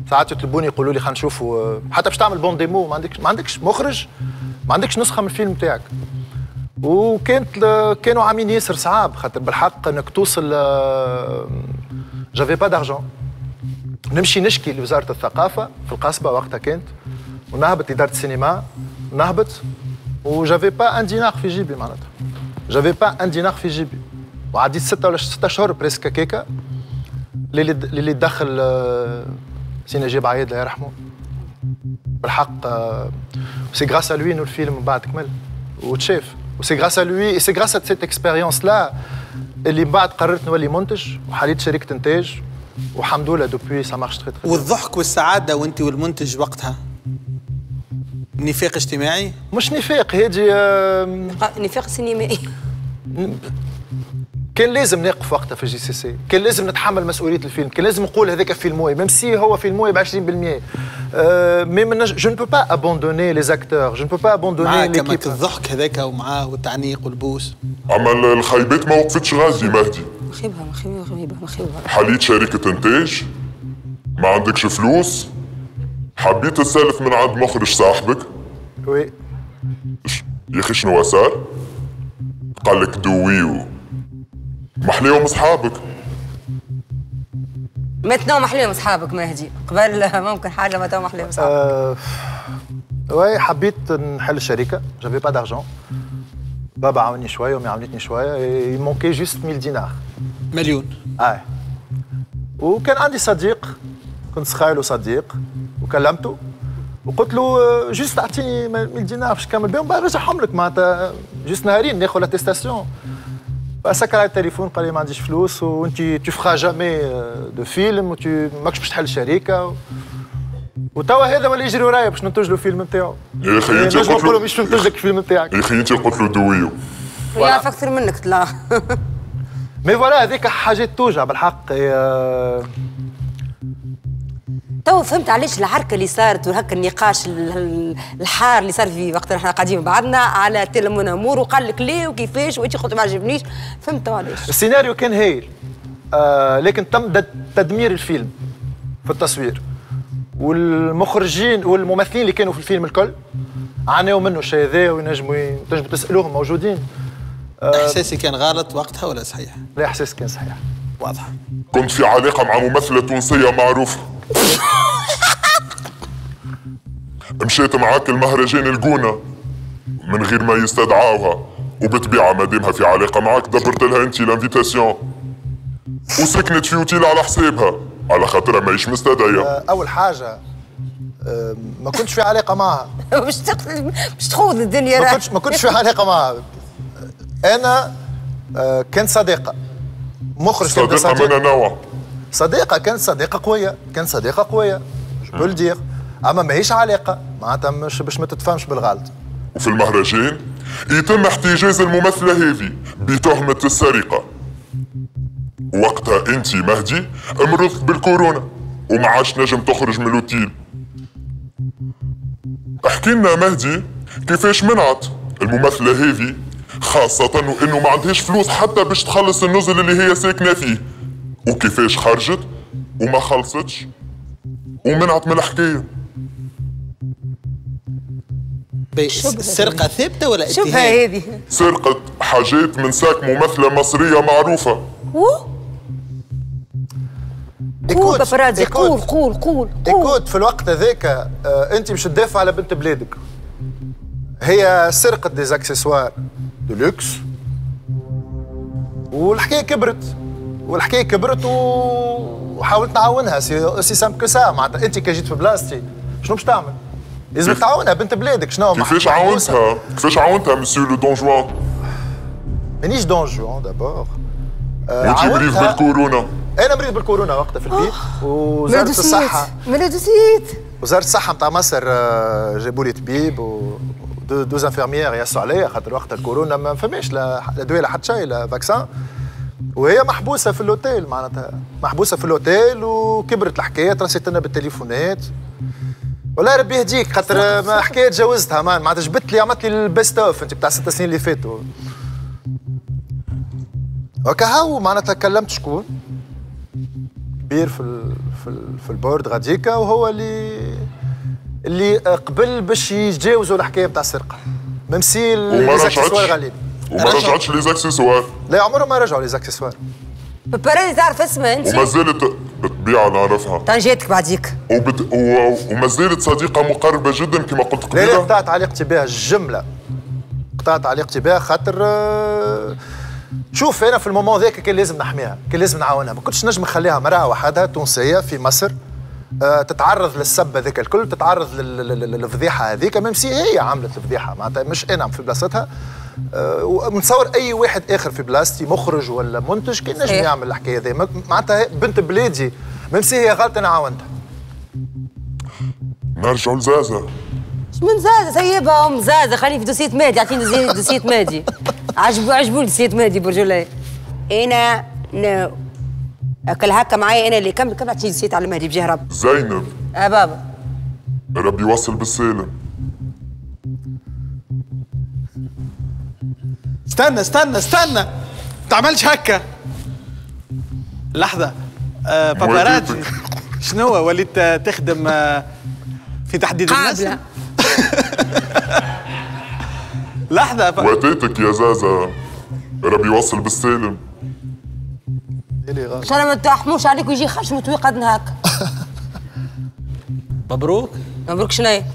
ساعات يطلبوني يقولوا لي خلينا نشوفوا حتى باش تعمل bande démo ما عندكش ما عندكش مخرج؟ ما عندكش نسخة من الفيلم تاعك وكانت. كانوا عاملين ياسر صعاب خاطر بالحق إنك توصل j'avais pas d'argent نمشي نشكي لوزارة الثقافة في القصبة وقتها كانت ونهبط اداره السينما نهبط و j'avais pas un dinar في جيبي معناتها. j'avais pas un dinar في جيبي. وعديت ستة ولا ستة اشهر presque هكاكا اللي دخل آه، سي نجيب عايد الله يرحمه. بالحق c'est grâce à lui انه الفيلم من بعد كمل. وتشاف. و c'est grâce à lui c'est grâce à cette expérience-là اللي من بعد قررت نولي منتج وحليت شركة إنتاج والحمد لله depuis ça marche très très والضحك والسعادة وأنت والمنتج وقتها؟ نفاق اجتماعي؟ مش نفاق هادي آه، نفاق سينمائي. كان لازم نقف وقتها في JCC. كان لازم نتحمل مسؤولية الفيلم. كان لازم نقول هذاك فيلمي même si هو فيلمي ب 20% أه mais moi j'ai abandonné les acteurs. Je ne peux pas abandonner معاه كما الضحك هذاك ومعاه والتعنيق والبوس. عمل الخيبات ما وقفتش غازي مهدي. مخيبها مخيبها مخيبها مخيبها حليت شركة إنتاج. ما عندكش فلوس. حبيت تسالف من عند مخرج صاحبك. وي يا أخي شنو صار؟ قال لك دويو. محليهم أصحابك. ما تنوم احلام أصحابك مهدي. قبل ممكن حاجة ما تنوم احلام أصحابك. أه oui حبيت نحل الشركة. j'avais pas d'argent بابا عاوني شوية وامي عاونتني شوية. manquait juste 1000 دينار مليون. اي وكان عندي صديق كنت سخايله صديق وكلمته. وقلت له آه، juste أعطيني 100 دينار باش نكمل بهم. رجعهم لك معناتها juste نهارين ناخذ l'attestation فسكر على التليفون قال لي ما عنديش فلوس وانت tu feras jamais de film وتو ماكش باش تحل شركه و... وتوا هذا ولا يجري ورايا باش ننتج له فيلم نتاعو يا أخي انت قلت له له مش ننتج لك الفيلم نتاعك يا أخي انت قلت له دويو يعرف أكثر منك طلع mais voilà هذيك حاجات توجع بالحق هي- تو فهمت علاش الحركه اللي صارت وهكا النقاش ال- ال- الحار اللي صار في وقت إحنا قاعدين مع بعضنا على Thala mon amour وقال لك ليه وكيفاش وانت قلت ما عجبنيش. فهمت علاش. السيناريو كان هايل. آه لكن تم تدمير الفيلم في التصوير. والمخرجين والممثلين اللي كانوا في الفيلم الكل عانوا منه. الشيء هذا وينجموا تنجموا تسألوهم موجودين. احساسي كان غلط وقتها ولا صحيح؟ لا احساس كان صحيح. واضح. كنت في علاقة مع ممثلة تونسية معروفة. (laughs) مشيت معاك المهرجان الجونة. من غير ما يستدعوها وبطبيعة ما دامها في علاقة معاك. دبرت لها انت ال invitation. وسكنت في اوتيل على حسابها. على خاطرها ماهيش مستدعية. آه أول حاجة آه ما كنتش في علاقة معها. (laughs) تقتل باش تخوض الدنيا ما كنتش ما كنتش في علاقة معها. أنا آه كنت صديقة. مخرج صديقة صديق. من نوع صديقة كانت صديقة قوية كانت صديقة قوية je veux dire أما ماهيش علاقة معناتها مش باش ما تتفهمش بالغلط. وفي المهرجان يتم احتجاز الممثلة هذه بتهمة السرقة. وقتها أنت مهدي مرضت بالكورونا وما عادش نجم تخرج من الاوتيل احكي لنا مهدي كيفاش منعت الممثلة هذه خاصة وإنه ما عندهاش فلوس حتى باش تخلص النزل اللي هي ساكنة فيه. وكيفاش خرجت وما خلصتش ومنعت من الحكاية. بي- السرقه ثابتة ولا شوفها اتهام؟ هذه. سرقت حاجات من sac ممثلة مصرية معروفة. قول قول paparazzi. قول قول قول قول. écoute في الوقت هذاك آه انت مش تدافع على بنت بلادك. هي سرقت des accessoires de luxe والحكاية كبرت. والحكاية كبرت. وحاولت نعاونها. c'est c'est simple que ça معناتها أنت كي جيت في بلاصتي شنو باش تعمل؟ لازم كيف- تعاونها بنت بلادك شنو؟ كيفاش. عاونتها؟ كيفاش عاونتها monsieur le don Juan؟ مانيش don Juan d'abord. آه، وانت مريض عاونتها- بالكورونا. أنا مريض بالكورونا وقتها في البيت ووزاره الصحة. ملادو سيت. وزارة الصحة نتاع مصر آه، جابوا لي طبيب و deux- deux infirmières يعسوا عليا خاطر وقت الكورونا ما فماش لا لا دواء لا حتى شيء لا vaccin. وهي محبوسة في الأوتيل معناتها. محبوسة في الأوتيل وكبرت الحكاية ترسلت لنا بالتليفونات. والله ربي يهديك خاطر ما حكاية تجاوزتها مان معناتها جبت لي عملت لي ال best of أنت بتاع ست سنين اللي فاتوا. وكهو معناتها كلمت شكون؟ كبير في ال في ال في ال board غاديكا وهو اللي اللي قبل باش يتجاوزوا الحكاية بتاع السرقة. les accessoires رجعتش. غاليين وما رجعتش les accessoires لا عمرهم ما رجعوا les accessoires paparazzi تعرف اسمها أنت؟ وما زالت بالطبيعه نعرفها تان جاتك بعديك. وبت... و... وما زالت صديقة مقربة جدا كما قلت لا لا قبيلة. قطعت علاقتي بها الجملة. قطعت علاقتي بها خاطر آه، شوف أنا في ال moment ذاك كان لازم نحميها كان لازم نعاونها. ما كنتش نجم نخليها مرأة وحدها تونسية في مصر آه، تتعرض للسب هذاك الكل تتعرض لل- لل- للفضيحة هذيك même si هي عملت الفضيحة. معناتها مش أنا في بلاصتها. آه، ونتصور أي واحد آخر في بلاصتي مخرج ولا منتج كان نجم. يعمل الحكاية ذي ما- معناتها بنت بلادي ميم سي هي غلط أنا عاونتها. نرجعوا لزازا من زازا سيبها أم زازا. خليني في دوسية مادي أعطيني دوسية- مادي. عجبوا عجبوا دوسية مادي برجولي. أنا نو أكل هكا معايا أنا اللي كمل كمل أعطيني دوسية على مهدي بجاه رب زينب. آه بابا. ربي يوصل بالسالم. استنى استنى استنى. تعملش هكا. لحظة. آه باباراتزي وليتك. شنو هو؟ وليت تخدم آه، في تحديد الناس؟ ب... واتيتك يا زازا. ربي يوصل بالسالم. إن شاء الله ما تحموش عليك ويجي خشم وتويقد هكا مبروك. مبروك شناي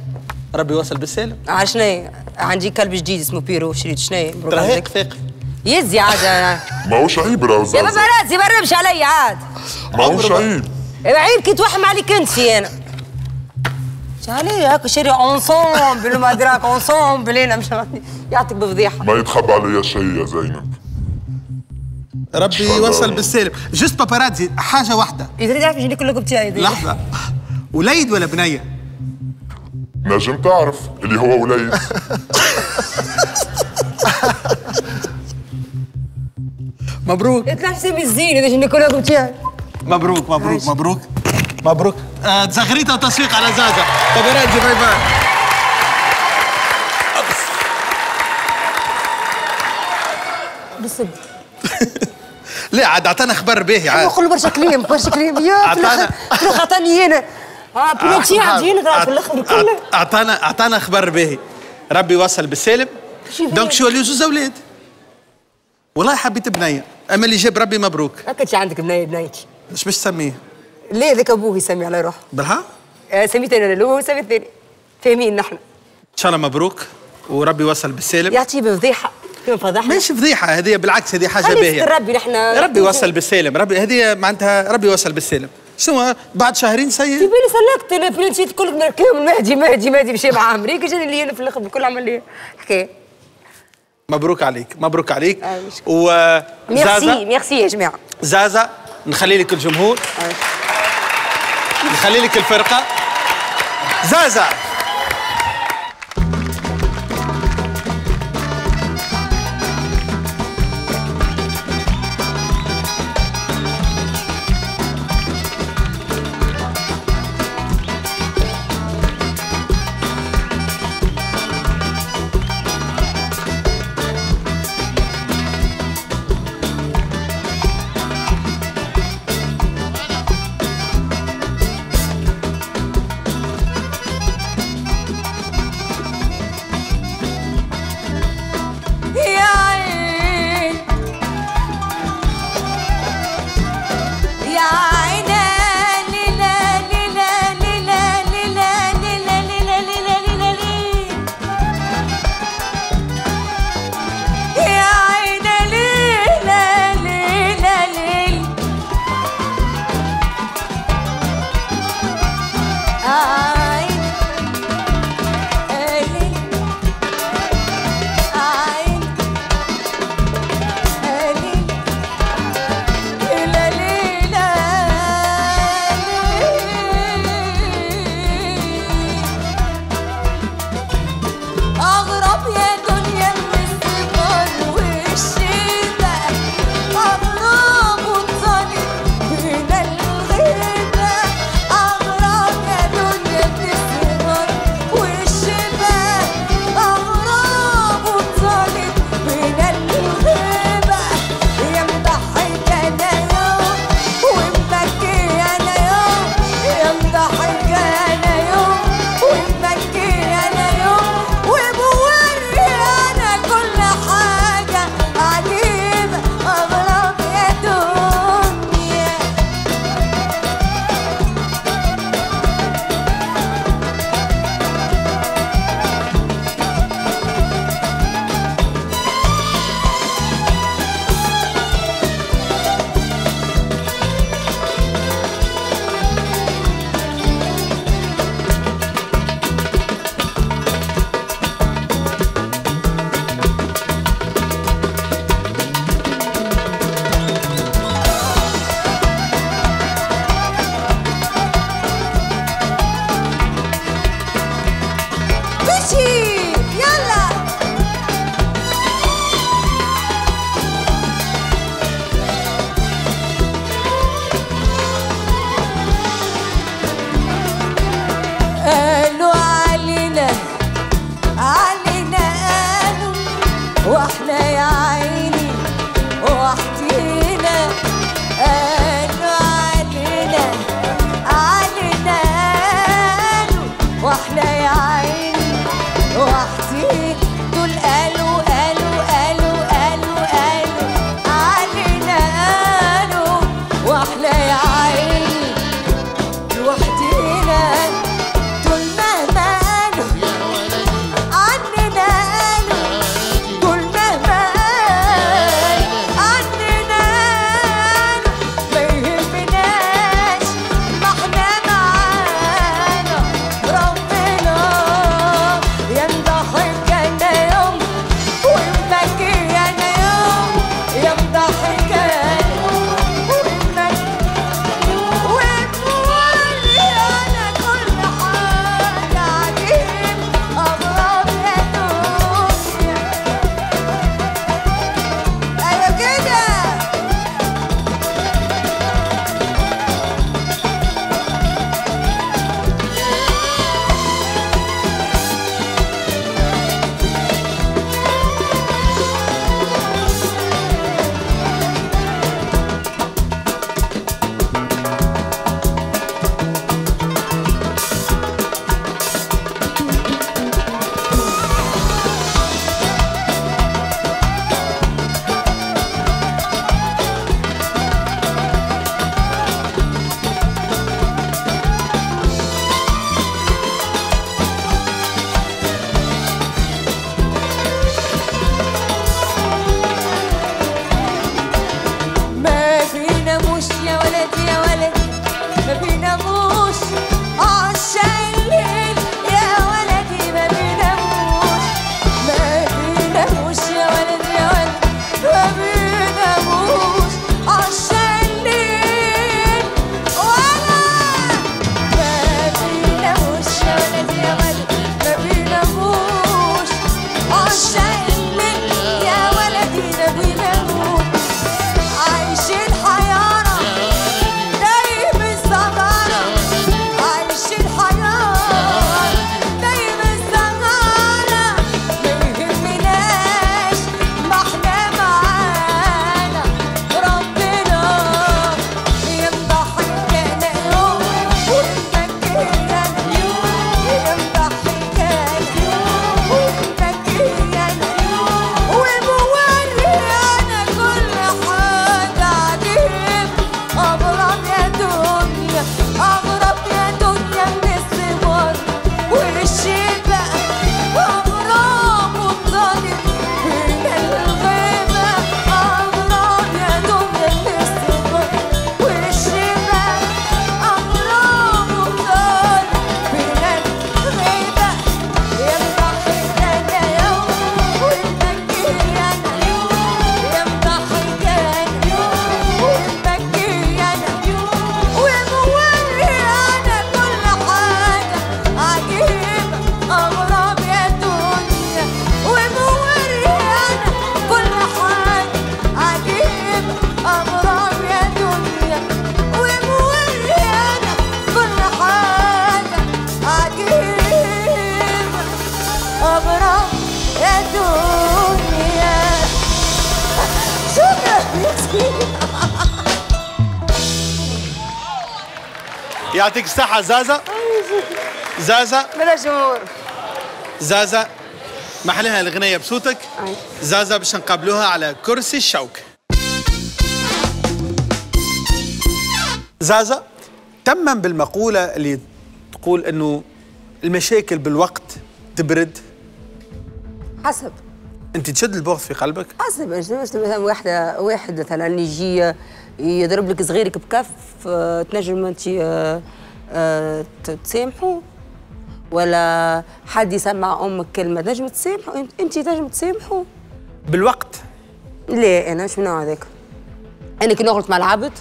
ربي يوصل بالسالم آه شناي عندي كلب جديد اسمه بيرو شريت مبروك ترى ثقة يزي عاد ماهوش عيب راهو يا بابا راسي ما رمش علي عاد. ماهوش عيب عيب كي توحم عليك أنت أنا شالي هاكا شري اونسومبل ما ادراك اونسومبل هنا مش يعطيك بفضيحة. ما يتخبى عليا شيء يا زينب. ربي. يوصل بالسالم جست باباراتزي حاجة واحدة. يدري تعرف شنو كلكم بتاعي لحظة. وليد ولا بنية؟ نجم تعرف اللي هو وليد. (laughs) مبروك. يطلع حسابي الزين إذا شنو كلكم بتاعي مبروك مبروك مبروك. مبروك. آه تزغريطه وتصفيق على زازا باباراتزي باي باي. بس (laughs) لا عاد أعطانا خبر باهي عاد. نقول برشا كلام برشا كلام. يا في الآخر عطانا- في الآخر عطاني أنا. آه بلوتي عادي نقرا في الآخر كله أعط- اعطانا أعطانا خبر باهي ربي يوصل بالسالم. donc شو اللي زوز أولاد والله حبيت بنية. اما اللي جاب ربي مبروك. هكا عندك بنايه بنايتي إيش باش تسميه ليه ذاك أبوه يسمي على روحه؟ بالها؟ آه، سميت أنا الأول وسميت الثاني. فاهمين نحن. إن شاء الله مبروك وربي يوصل بالسالم. يعطيه بفضيحة. فضحنا ماشي فضيحة هذه بالعكس هذه حاجة باهية. ربي نحن ربي يوصل بالسالم. ربي هذه معناتها ربي يوصل بالسالم. شنو بعد شهرين سيء بالي سلكت أنا في نسيت كل الكلام. مهدي مهدي مهدي مشي مع أمريكا جاني اللي هنا في الآخر الكل عمل لي. حكايه مبروك عليك مبروك عليك. آه،. و ميرسي ميرسي يا جماعة. زازا نخلي لك الجمهور. نخلي لك الفرقة. زازا. يعطيك الصحة زازا. زازا. بلا جمهور زازا. محلها الغنية بصوتك. زازا باش نقابلوها على كرسي الشوك. زازا تمم بالمقولة اللي تقول إنه المشاكل بالوقت تبرد. حسب. أنت تشد البغض في قلبك؟ حسب مثلا واحدة واحد مثلا يجي يضرب لك صغيرك بكف آه، تنجم أنت آه، آه، ت- تسامحوا ولا حد يسمع أمك كلمة تنجم تسامحوا أنت- أنت تنجم تسامحوا بالوقت؟ لا أنا مش من النوع هذاك؟ أنا كي نغلط مع العبد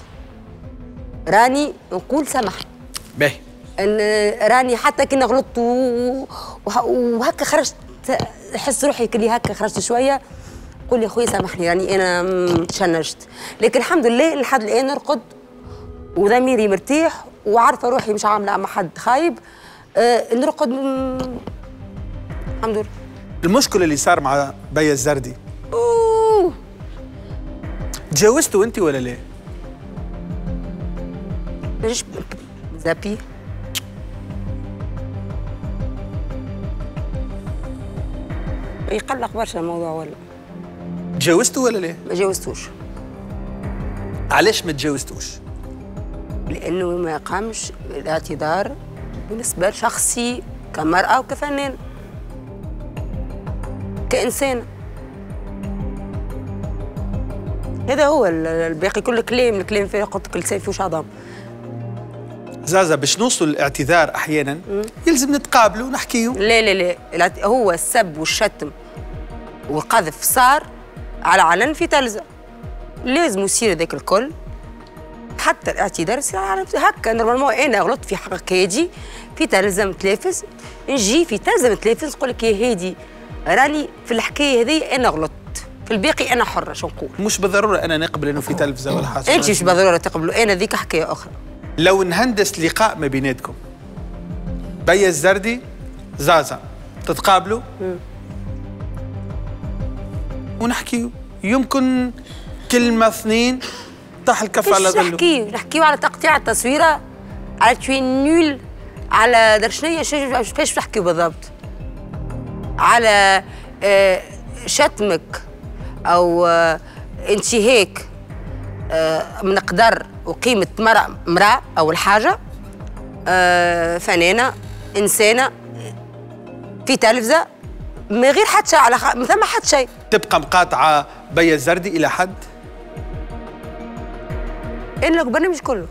راني نقول سامحني باهي. أن راني حتى كي غلطت وهكا خرجت نحس روحي كلي هكا خرجت شوية. قول يا خويا سامحني راني أنا تشنجت لكن الحمد لله لحد الآن نرقد وضميري مرتاح وعارفة روحي مش عاملة مع حد خايب. آه نرقد م- الحمد لله. المشكلة اللي صار مع بيا الزردي. أوه. تجاوزته انت ولا لا؟ ليش زابي؟ يقلق برشا الموضوع ولا تجاوزته ولا لا؟ ما جاوزتوش علاش ما تجاوزتوش؟ لأنه ما قامش الاعتذار بالنسبة لشخصي كمرأة وكفنان. كإنسان. هذا هو ال- الباقي كله كلام الكلام فيه قلت كل سيف وش عظام زازا باش نوصلوا للاعتذار أحيانا يلزم نتقابلوا ونحكيوا لا لا لا. هو السب والشتم والقذف صار على علن في تلفزة لازم يصير ذاك الكل. حتى الاعتذار يصير على هكا normalement أنا غلطت في حقك هادي. في تلزم تلافز نجي في تلزم تلافز نقول لك يا هادي راني في الحكاية هذه أنا غلطت. في الباقي أنا حرة شو نقول؟ مش بالضرورة أنا نقبل انه في تلفزة ولا حاجة. انت مش بالضرورة تقبلوا؟ أنا ذيك حكاية أخرى. لو نهندس لقاء ما بيناتكم. بيا الزردي زازا. تتقابلوا؟ ونحكيوا يمكن كلمة اثنين طاح الكف على ظله نحكيو نحكيو على تقطيع التصويرة على توي نول على درشنية باش نحكيو بالضبط؟ على آه، شتمك أو آه، انتهاك آه، من قدر وقيمة مرأة امرأة أول حاجة آه، فنانة إنسانة في تلفزة من غير حتى شيء على خ... ما ثم حتى شيء. تبقى مقاطعة بيا الزردي إلى حد؟ الا البرنامج كله.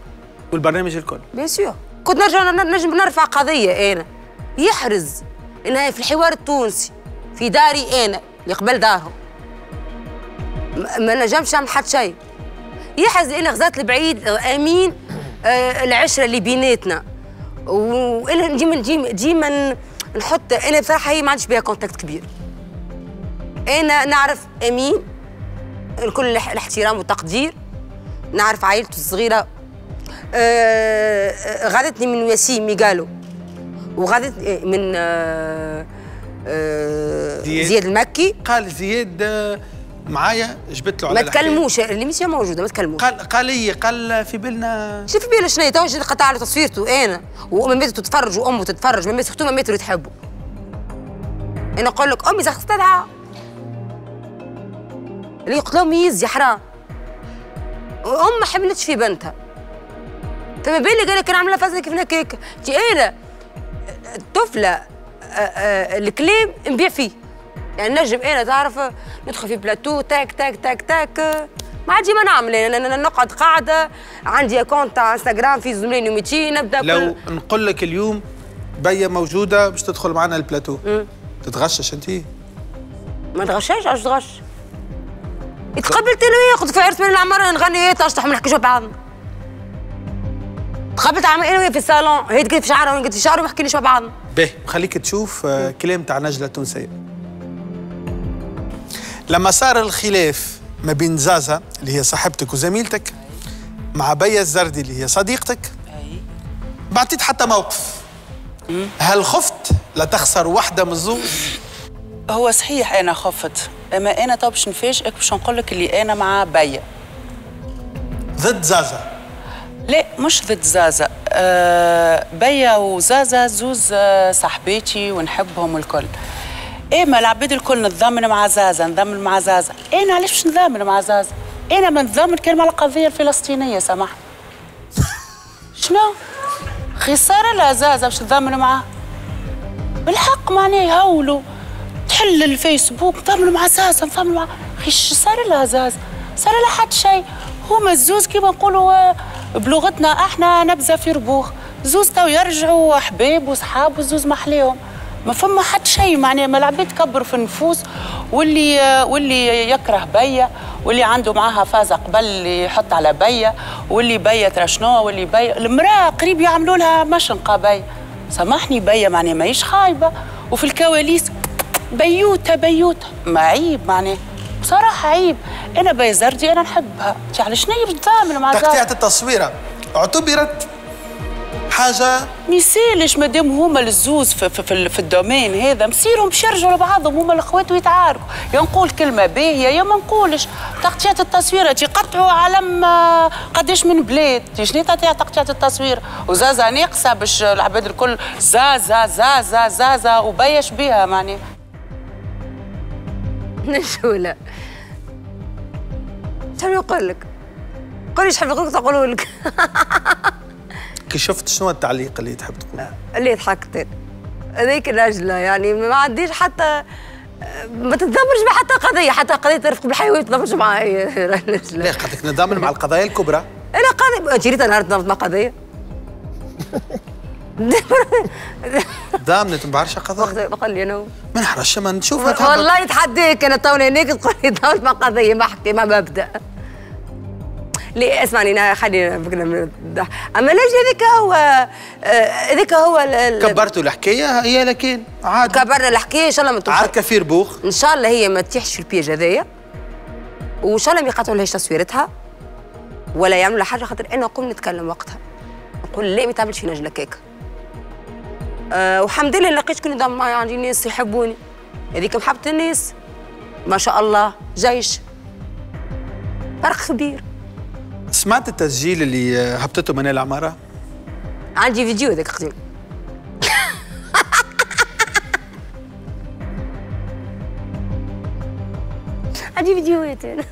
والبرنامج الكل. بيان سور كنت نرجع نجم نرفع قضية أنا يحرز انها في الحوار التونسي في داري أنا اللي قبل دارهم. ما- ما نجمش نعمل حتى شيء. يحرز أنا غزات البعيد أمين آه العشرة اللي بيناتنا. وأنا ديما ديما ديما نحط إنا بصراحة هي ما عنديش بها contact كبير. أنا نعرف أمين الكل الاح- الاحترام والتقدير نعرف عائلته الصغيرة. آه، آه، غاضتني من وسيم ميغالو. وغادت من آه، آه، زياد. زياد المكي. قال زياد آه، معايا جبت له على ما. تكلموش الليميسيون موجودة ما تكلموش. قال قال لي قال في بالنا شوف في بالي شنو تو قطع على تصويرته أنا. وامي تتفرج وأمه تتفرج مامي اختو مامي تحبه أنا نقول لك أمي زخ تدعى. اللي لهم ميز يا حرام أم ما حملتش في بنتها. فما بالي قال لك أنا عاملة فازة كيف هكاك انت أنا الطفله آه، آه، الكلام نبيع فيه. يعني نجم أنا تعرف؟ ندخل في بلاتو تاك تاك تاك تاك. آه، ما عاد ما نعمل. أنا أنا نقعد قاعدة عندي اكونت تاع انستغرام في زملين وميتين نبدأ لو كل نقول لك اليوم بيا موجودة باش تدخل معنا البلاتو. تتغشش انت ما تغشاش عاش تغش. تقبلت أنا وياه كنت في عرس من العمر نغني هي تشطح ما نحكيش مع بعضنا تقبلت أنا وياه في الصالون هي تقلت في شعرها وأنا قلت في شعرها وما حكيناش مع بعضنا باهي خليك تشوف آه، كلام تاع نجلة تونسية لما صار الخلاف ما بين زازا اللي هي صاحبتك وزميلتك مع بيا الزردي اللي هي صديقتك بعطيت حتى موقف. هل خفت لا تخسر واحدة من الزوز هو صحيح أنا خفت. أما أنا تو باش نفاجئك باش نقول لك اللي أنا مع بيا. ضد زازا. لا مش ضد زازا. آه بيا وزازا زوز آه صاحباتي ونحبهم الكل. إيه ما العباد الكل نتضامن مع زازا نضامن مع زازا. أنا علاش باش نضامن مع زازا؟ أنا ما نتضامن كان مع القضية الفلسطينية سامح. (laughs) شنو؟ خسارة لا زازا باش نضامن معاه. بالحق معناه يهولوا. تحل الفيسبوك نضامن مع زازا نضامن مع أخي شو صار لها زازا صار لها حد شيء. هما الزوز كيما نقولوا آه، بلغتنا إحنا نبذة في ربوخ. زوز تو يرجعوا أحباب وصحاب والزوز محليهم ما فما حد شيء معناه ما العباد تكبر في النفوس. واللي آه، واللي يكره بيا واللي عنده معاها فازة قبل يحط على بيا. واللي بيا ترى شنو؟ واللي بيا المرأة قريب يعملوا لها مشنقة بيا. سامحني بيا معناه ماهيش خايبة. وفي الكواليس بيوتة بيوتة ما عيب معناه بصراحة عيب. أنا بيا زردي أنا نحبها. علاش نايم تتعامل مع تقطيعة التصويرة اعتبرت حاجة ميسالش مادام هما الزوز في, في, في, في ال domaine هذا. مصيرهم باش يرجعوا لبعضهم. هما الأخوات ويتعاركوا. يا نقول كلمة باهية يا ما نقولش. تقطيعة التصوير تقطعوا علم آه، قداش من بلاد. تي شنو تقطيع تقطيعة التصوير؟ وزازا ناقصة باش العباد الكل. زازا زازا زازا وبيش بها معني نشولة. شنو يقول لك؟ قولي إيش حاب نقول لك تقولوا (laughs) لك. كي شفت شنو التعليق اللي تحب تقول؟ اللي ضحكت هذيك الرجلة يعني ما عنديش حتى ما تتدبرش بحتى قضية حتى قضية رفق بالحيوان ما تتدبرش معايا لا قصدك نضامن مع القضايا الكبرى. أنا قضية جريت نهار تنظم مع (laughs) قضية ضامنت بعرشة قضايا بقول لي أنا ما نحرش ما نشوف. والله نتحداك أنا توني هناك تقول لي ما أحكي ما مبدا ليه؟ اسمعني انا خلينا بقنا من الضحك أما لاش هذاك هو آه، هذاك هو كبرتوا الحكاية هي لكن عادي. كبرنا الحكاية إن شاء الله ما تروحش عركة في ربوخ إن شاء الله هي ما تتيحش في البيج هذايا. وإن شاء الله ما يقطعوا لهاش تصويرتها ولا يعملوا حاجة خاطر أنا نقوم نتكلم وقتها. نقول لا ما تعملش في نجلك هيك أه والحمد لله لقيت يدعم معايا عندي ناس يحبوني. هذيك محبة الناس ما شاء الله جيش. فرق كبير. سمعت التسجيل اللي آه، هبطته منال عمارة عندي فيديو هذاك قديم. (laughs) عندي فيديوهات. أنا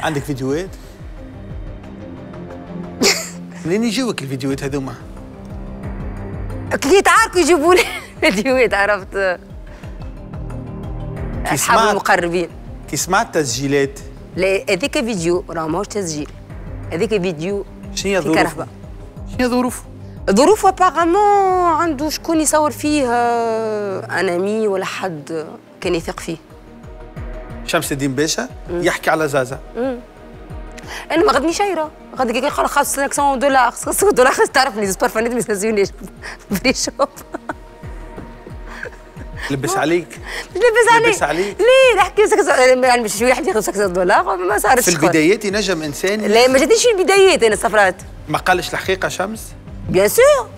عندك فيديوهات؟ (laughs) منين يجيوك الفيديوهات هذوما؟ كي يتعاركوا يجيبوا لي فيديوهات عرفت؟ أصحاب المقربين. كي سمعت تسجيلات. لا هذيك فيديو راه ماهوش تسجيل. هذيك فيديو شنو هي ظروفه. شنو هي ظروفه ظروفه ابارامون عنده شكون يصور فيه آه، انامي ولا حد كان يثق فيه. شمس الدين باشا يحكي على زازا. أنا ما غدني شايره غادي كي قال 500 دولار 500 دولار خاص تعرفني زبر فنيت ما يستنزونيش فري شوب لبس عليك. لبس عليك. لبس عليك. ليه؟ نحكي سكس يعني مش واحد ياخذ 600 دولار ما صارت في البدايات ينجم انسان لا ما جاتنيش في البدايات أنا السفرات ما قالش الحقيقة شمس؟ بيان سور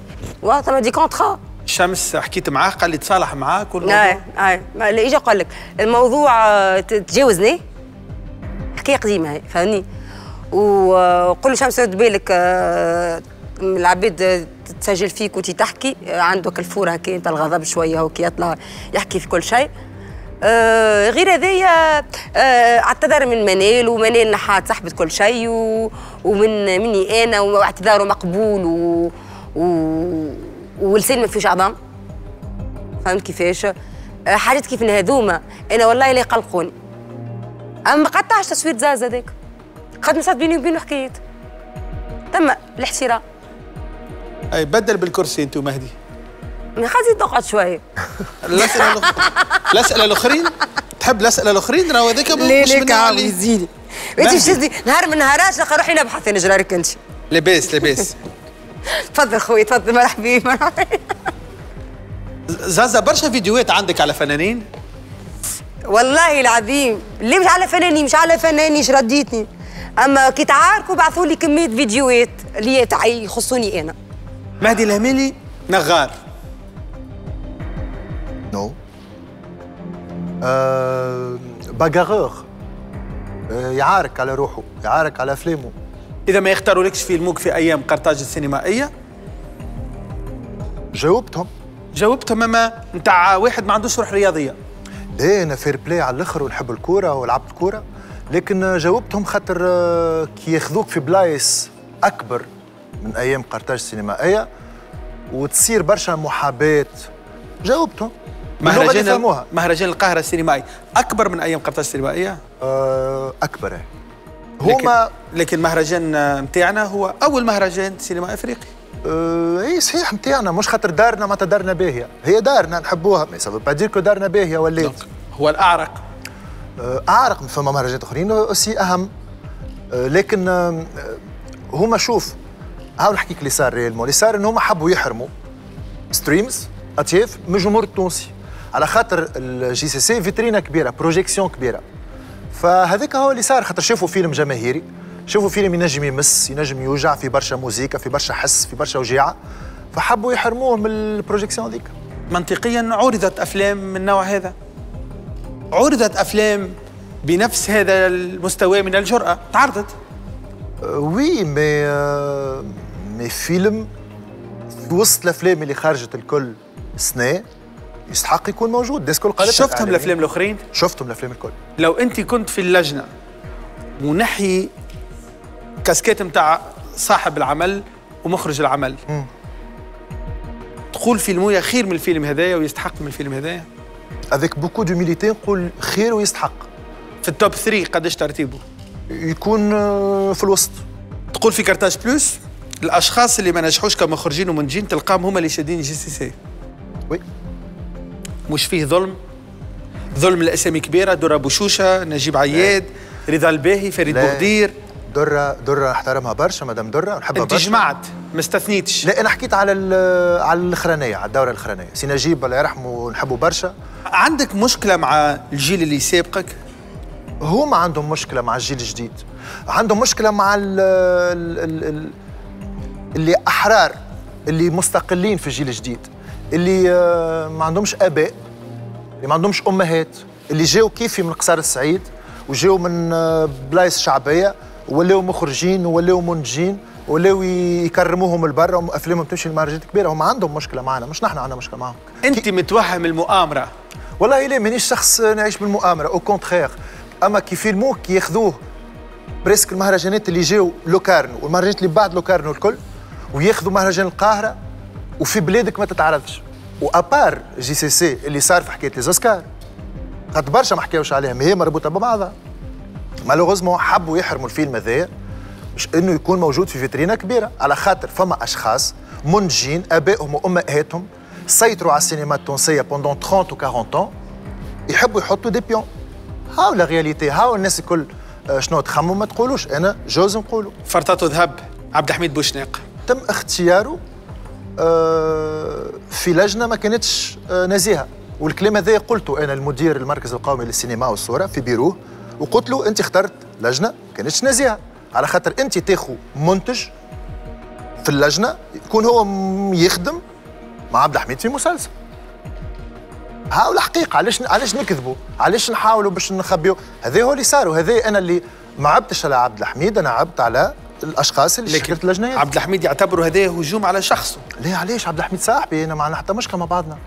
وقت دي كونترا شمس حكيت معاه قال لي تصالح معاك والموضوع اي اي اللي اجى قال لك الموضوع آه، تجاوزني؟ حكاية قديمة فهمني؟ وقول شمس رد بالك آه، العباد تسجل فيك وانت تحكي. آه، عندك الفور هكا أنت الغضب شوية هو كي يطلع يحكي في كل شيء. آه غير هذايا اعتذر من منال ومنال نحات صاحبة كل شيء ومن مني أنا واعتذاره مقبول و, و ولسان ما فيش عظام. فهمت كيفاش؟ حاجات كيف هذوما أنا والله لا يقلقوني. اما ما قطعش تصوير زاز هذاك؟ قد مسات بيني وبينه حكايات. تم الاحترام أي بدل بالكرسي انت ومهدي خلي تقعد شوية. (laughs) الاسئله الاسئله الأخرين؟ تحب الاسئله الأخرين؟ راهو هذاك مش من علي. يزيدي انت تزي نهار من نهارات نلقى روحي نبحث أنا جرارك انت لاباس لاباس. تفضل خويا تفضل مرحبا مرحبا زازا برشا فيديوهات عندك على فنانين؟ والله العظيم ليه مش على فناني مش على فناني إيش رديتني؟ أما كي تعاركوا بعثوا لي كمية فيديوهات اللي تع- يخصوني أنا. مهدي الهميلي نغار. نو. آه bagarreur آه يعارك على روحه يعارك على أفلامه. إذا ما يختارولكش فيلمك في أيام قرطاج السينمائية؟ جاوبتهم. جاوبتهم أما نتاع واحد ما عندوش روح رياضية. ليه أنا fair-play على الأخر ونحب الكورة ولعبت كوره لكن جاوبتهم خاطر آه، كي ياخذوك في بلايص أكبر من أيام قرطاج السينمائيه وتصير برشا محاباة. جاوبتهم. مهرجان مهرجان القاهرة السينمائي. أكبر من أيام قرطاج السينمائية؟ آه، أكبر إيه. لكن هما لكن المهرجان نتاعنا هو أول مهرجان سينما أفريقي. آه، اي صحيح نتاعنا مش خاطر دارنا معناتها دارنا باهية. هي دارنا نحبوها. mais ça veut pas dire que دارنا باهية ولات هو الأعرق. آه، أعرق فما مهرجانات أخرين aussi أهم. آه، لكن آه، هما شوف هاو نحكيك اللي صار réellement اللي صار ان هما حبوا يحرموا Streams أطياف من الجمهور التونسي. على خاطر ال JCC فيترينا كبيرة projection كبيرة. فهذاك هو اللي صار خاطر شافوا فيلم جماهيري شافوا فيلم ينجم يمس ينجم يوجع في برشا موزيكا في برشا حس في برشا وجيعة. فحبوا يحرموه من ال projection ذيك منطقيا عرضت أفلام من النوع هذا؟ عرضت أفلام بنفس هذا المستوى من الجرأة تعرضت؟ وي مي مي فيلم في وسط الأفلام اللي خرجت الكل سنة يستحق يكون موجود. الكل قالت شفتهم الأفلام الأخرين؟ شفتهم الأفلام الكل. لو أنت كنت في اللجنة ونحي كاسكيت نتاع صاحب العمل ومخرج العمل. تقول فيلمويا خير من الفيلم هذايا ويستحق من الفيلم هذايا؟ avec beaucoup d'humilité نقول خير ويستحق في ال top 3 قداش ترتيبه يكون في الوسط تقول في كارتاج plus الاشخاص اللي ما نجحوش كمخرجين ومنتجين تلقاهم هما اللي شادين JCC oui مش فيه ظلم ظلم الاسامي كبيره درة بوشوشه نجيب عياد رضا الباهي فريد. بوغدير درة درة نحترمها برشا مدام درة ونحبها انت برشا. جمعت ما استثنيتش. لا أنا حكيت على على الاخرانيه على الدورة الاخرانيه سي نجيب الله يرحمه نحبه برشا. عندك مشكلة مع الجيل اللي سابقك هما عندهم مشكلة مع الجيل الجديد. عندهم مشكلة مع ال ال ال ال اللي أحرار اللي مستقلين في الجيل الجديد. اللي آه، ما عندهمش آباء اللي ما عندهمش أمهات اللي جاوا كيفي من قصار السعيد وجاوا من آه، بلايص شعبية. ولاو مخرجين ولاو منتجين ولاو يكرموهم البرا وافلامهم تمشي لمهرجانات كبيرة هم عندهم مشكلة معنا مش نحن عندنا مشكلة معهم. أنت متوهم المؤامرة. والله لا مانيش شخص نعيش بالمؤامرة au contraire أما كي فيلموه كي ياخذوه presque المهرجانات اللي جاوا لوكارنو والمهرجانات اللي بعد لوكارنو الكل وياخذوا مهرجان القاهرة وفي بلادك ما تتعرضش. و à part JCC اللي صار في حكاية les Oscars خاطر برشا ما حكاوش عليها ما هي مربوطة ببعضها. malheureusement حبوا يحرموا الفيلم هذايا مش إنه يكون موجود في فيترينا كبيرة. على خاطر فما أشخاص منتجين أبائهم وأمهاتهم سيطروا على السينما التونسية pendant 30 و 40 ans. يحبوا يحطوا des pions هاو la réalité هاو الناس الكل آه، شنو تخموا ما تقولوش. أنا j'ose نقولوا. فرطاته ذهب عبد الحميد بوشناق تم اختياره آه، في لجنة ما كانتش آه، نزيهة. والكلام هذا قلته أنا المدير المركز القومي للسينما والصورة في بيروه. وقلت له انت اخترت لجنة ما كانتش نزيهه على خاطر انت تاخو منتج في اللجنة يكون هو يخدم مع عبد الحميد في مسلسل. هاو الحقيقة؟ علاش علاش نكذبوا؟ علاش نحاولوا باش نخبيو؟ هذا هو اللي صار وهذا أنا اللي ما عبتش على عبد الحميد أنا عبت على الأشخاص اللي شكلت اللجنة. عبد الحميد يعتبر هذا هجوم على شخصه. ليه علاش؟ عبد الحميد صاحبي أنا ما عندنا حتى مشكلة مع بعضنا.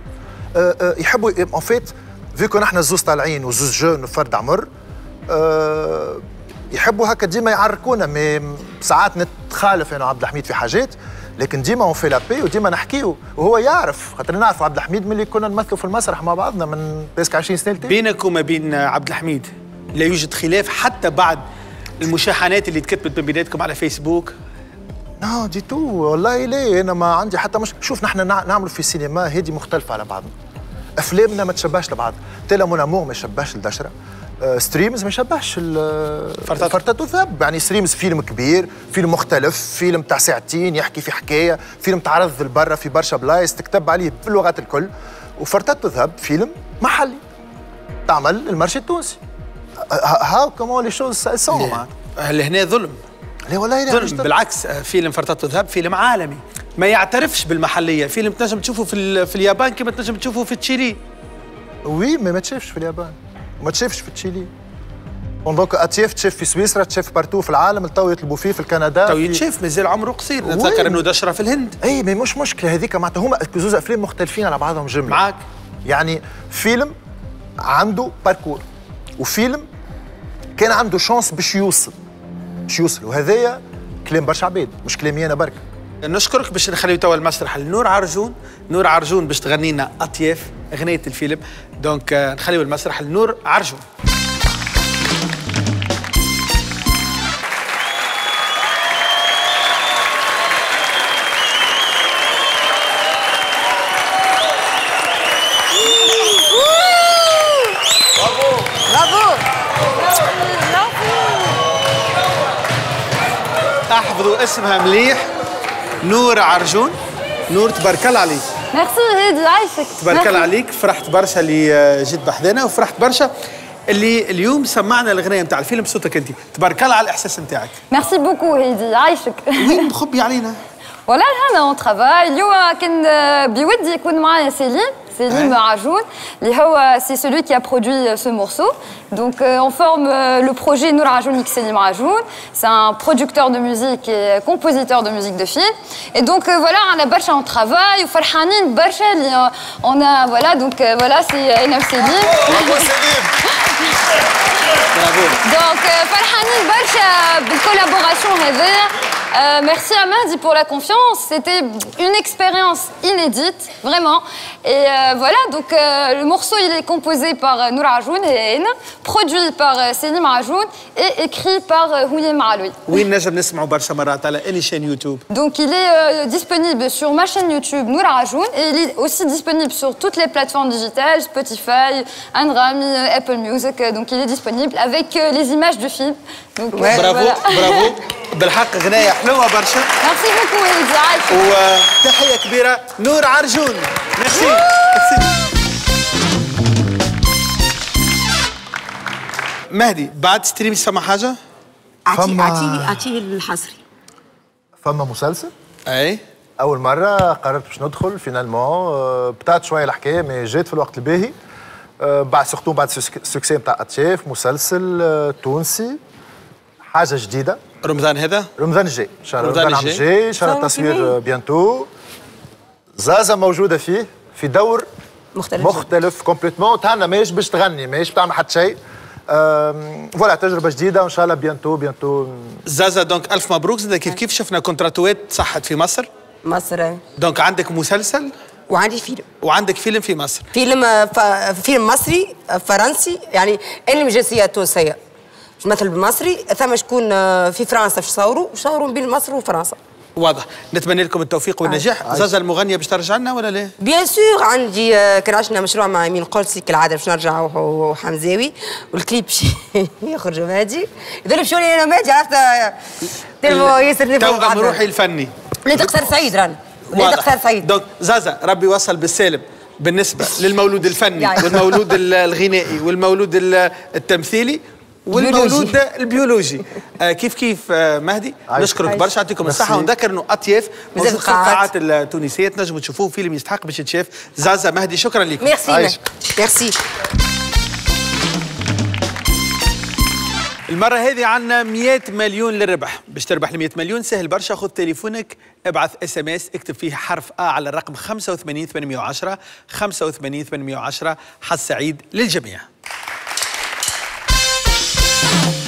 أه أه يحبوا en fait فيكو نحن زوز طالعين وزوز jeunes وفرد عمر أه يحبوا هكا ديما يعركونا mais ساعات نتخالف أنا وعبد الحميد في حاجات لكن ديما on fait la paix وديما نحكيو وهو يعرف خاطر نعرف عبد الحميد ملي كنا نمثلوا في المسرح مع بعضنا من presque 20 سنة. بينك وما بين عبد الحميد لا يوجد خلاف حتى بعد المشاحنات اللي تكتبت بيناتكم على فيسبوك؟ non du tout والله ليه أنا ما عندي حتى مش شوف نحن نع- نعملوا في السينما هذه مختلفة على بعضنا. أفلامنا ما تشبهش لبعض. Thala mon amour ما يشبهش الدشره آه، Streams ما يشبهش. فرتاتو ذهب يعني Streams فيلم كبير فيلم مختلف فيلم تاع ساعتين يحكي في حكاية فيلم تعرض لبرا في برشا بلايص تكتب عليه باللغات الكل. وفرتاتو ذهب فيلم محلي تعمل ال marché التونسي. هاو comment les choses sont لهنا ظلم؟ لا والله ظلم. بالعكس آه، فيلم فرطاته ذهب فيلم عالمي. ما يعترفش بالمحلية. فيلم تنجم تشوفه في, في اليابان كما تنجم تشوفه في تشيلي. oui ما تشافش في اليابان. وما تشافش في تشيلي. donc أطياف تشاف في سويسرا تشاف partout في العالم تو يطلبوا فيه في الكندا تو في- يتشاف مازال عمره قصير؟ نتذكر إنه دشرة في الهند. اي ما مش مشكلة. هذيك معناتها هما زوز أفلام مختلفين على بعضهم جملة. معاك. يعني فيلم عنده parcours وفيلم كان عنده chance باش يوصل. باش يوصل. وهذايا كلام برشا عباد مش كلامي أنا برك. نشكرك باش نخليو توا المسرح لنور عرجون. نور عرجون باش تغني لنا أطياف أغنية الفيلم. دونك آه، نخليو المسرح لنور عرجون. احفظوا اسمها مليح. نور عرجون نور تبارك الله عليك. ميرسي هادي عايشك. تبارك الله عليك. فرحت برشا اللي آه، جيت بحذانا وفرحت برشا اللي اليوم سمعنا الاغنيه نتاع الفيلم بصوتك أنت. تبارك الله على الإحساس نتاعك. merci beaucoup هادي عايشك. وين مخبي علينا؟ والله انا اون ترافاي اليوم كان بودي يكون معايا سليم سليم Ouais. Rajoun اللي هو c'est celui qui a produit ce morceau donc euh, on forme euh, le projet Nour Rajoun X Selim Rajoun c'est un producteur de musique et compositeur de musique de film et donc euh, voilà on a برشا on travaille وفرحانين برشا اللي on a voilà donc euh, voilà c'est Enam Selim برافو (laughs) Donc, euh, فرحانين برشا بالcollaboration هذايا. euh, merci à Mahdi pour la confiance. C'était une expérience inédite, vraiment. Et euh, voilà, donc euh, le morceau, il est composé par Nour Ajoun et Aina, produit par Selim Ajoun et écrit par Houye Maaloui. Oui, YouTube. Donc il est disponible sur ma chaîne YouTube Nour Ajoun et il est aussi disponible sur toutes les plateformes digitales, Spotify, Andrami, Apple Music. Donc il est disponible avec les images du film. Donc, ouais, bravo, voilà. bravo. (laughs) حلوة برشا. Merci beaucoup Elisa. عايشك. وتحيه كبيرة نور عرجون. merci. merci. مهدي بعد Streams سمع حاجة؟ اعطيه فما- اعطيه اعطيه الحصري. فما مسلسل؟ أي. أول مرة قررت باش ندخل finalement بطات شوية الحكاية mais جات في الوقت الباهي آه، بعد surtout بعد ال succès نتاع اتشاف مسلسل آه، تونسي. حاجة جديدة. رمضان هذا؟ رمضان الجاي. إن شاء الله. رمضان الجاي. إن شاء الله التصوير bientôt. زازا موجودة فيه في دور مختلف. مختلف complètement تاعنا ماهيش باش تغني ماهيش تعمل حتى شيء. voilà تجربة جديدة وان شاء الله bientôt bientôt. زازا donc ألف مبروك. زاد كيف كيف شفنا كونتراتوات صحت في مصر؟ مصر. donc عندك مسلسل؟ وعندي فيلم. وعندك فيلم في مصر. فيلم آه، ف- فيلم مصري آه، فرنسي يعني أنا من جنسيه تونسيه نمثل بالمصري ثم شكون آه، في فرنسا في صوروا؟ صوروا بين مصر وفرنسا. واضح. نتمنى لكم التوفيق والنجاح. زازا المغنية باش ترجع لنا ولا لا؟ bien sûr عندي آه، كان عشنا مشروع مع امين قلسي كالعادة باش نرجع وح- وحمزاوي. والكليب (laughs) يخرج مادي يظل شو أنا مادي عرفت tellement ياسر بعضنا. روحي الفني. ولاد قصر سعيد رانا. ولاد واضح. قصر سعيد. donc زازا ربي يوصل بالسالم بالنسبة للمولود الفني (laughs) يعني. والمولود ال- الغنائي والمولود ال- التمثيلي. والمولود البيولوجي. آه كيف كيف آه مهدي. نشكرك. برشا. يعطيكم الصحة. ونذكر إنه أطياف موجود في القاعات. التونسية. تنجموا تشوفوه فيلم يستحق باش يتشاف. زازا مهدي شكرا لكم merci. merci. المرة هذه عندنا 100 مليون للربح. باش تربح ال 100 مليون سهل برشا. خذ تليفونك ابعث SMS اكتب فيه حرف A على الرقم 85 810 85 810 حظ سعيد للجميع. Thank you.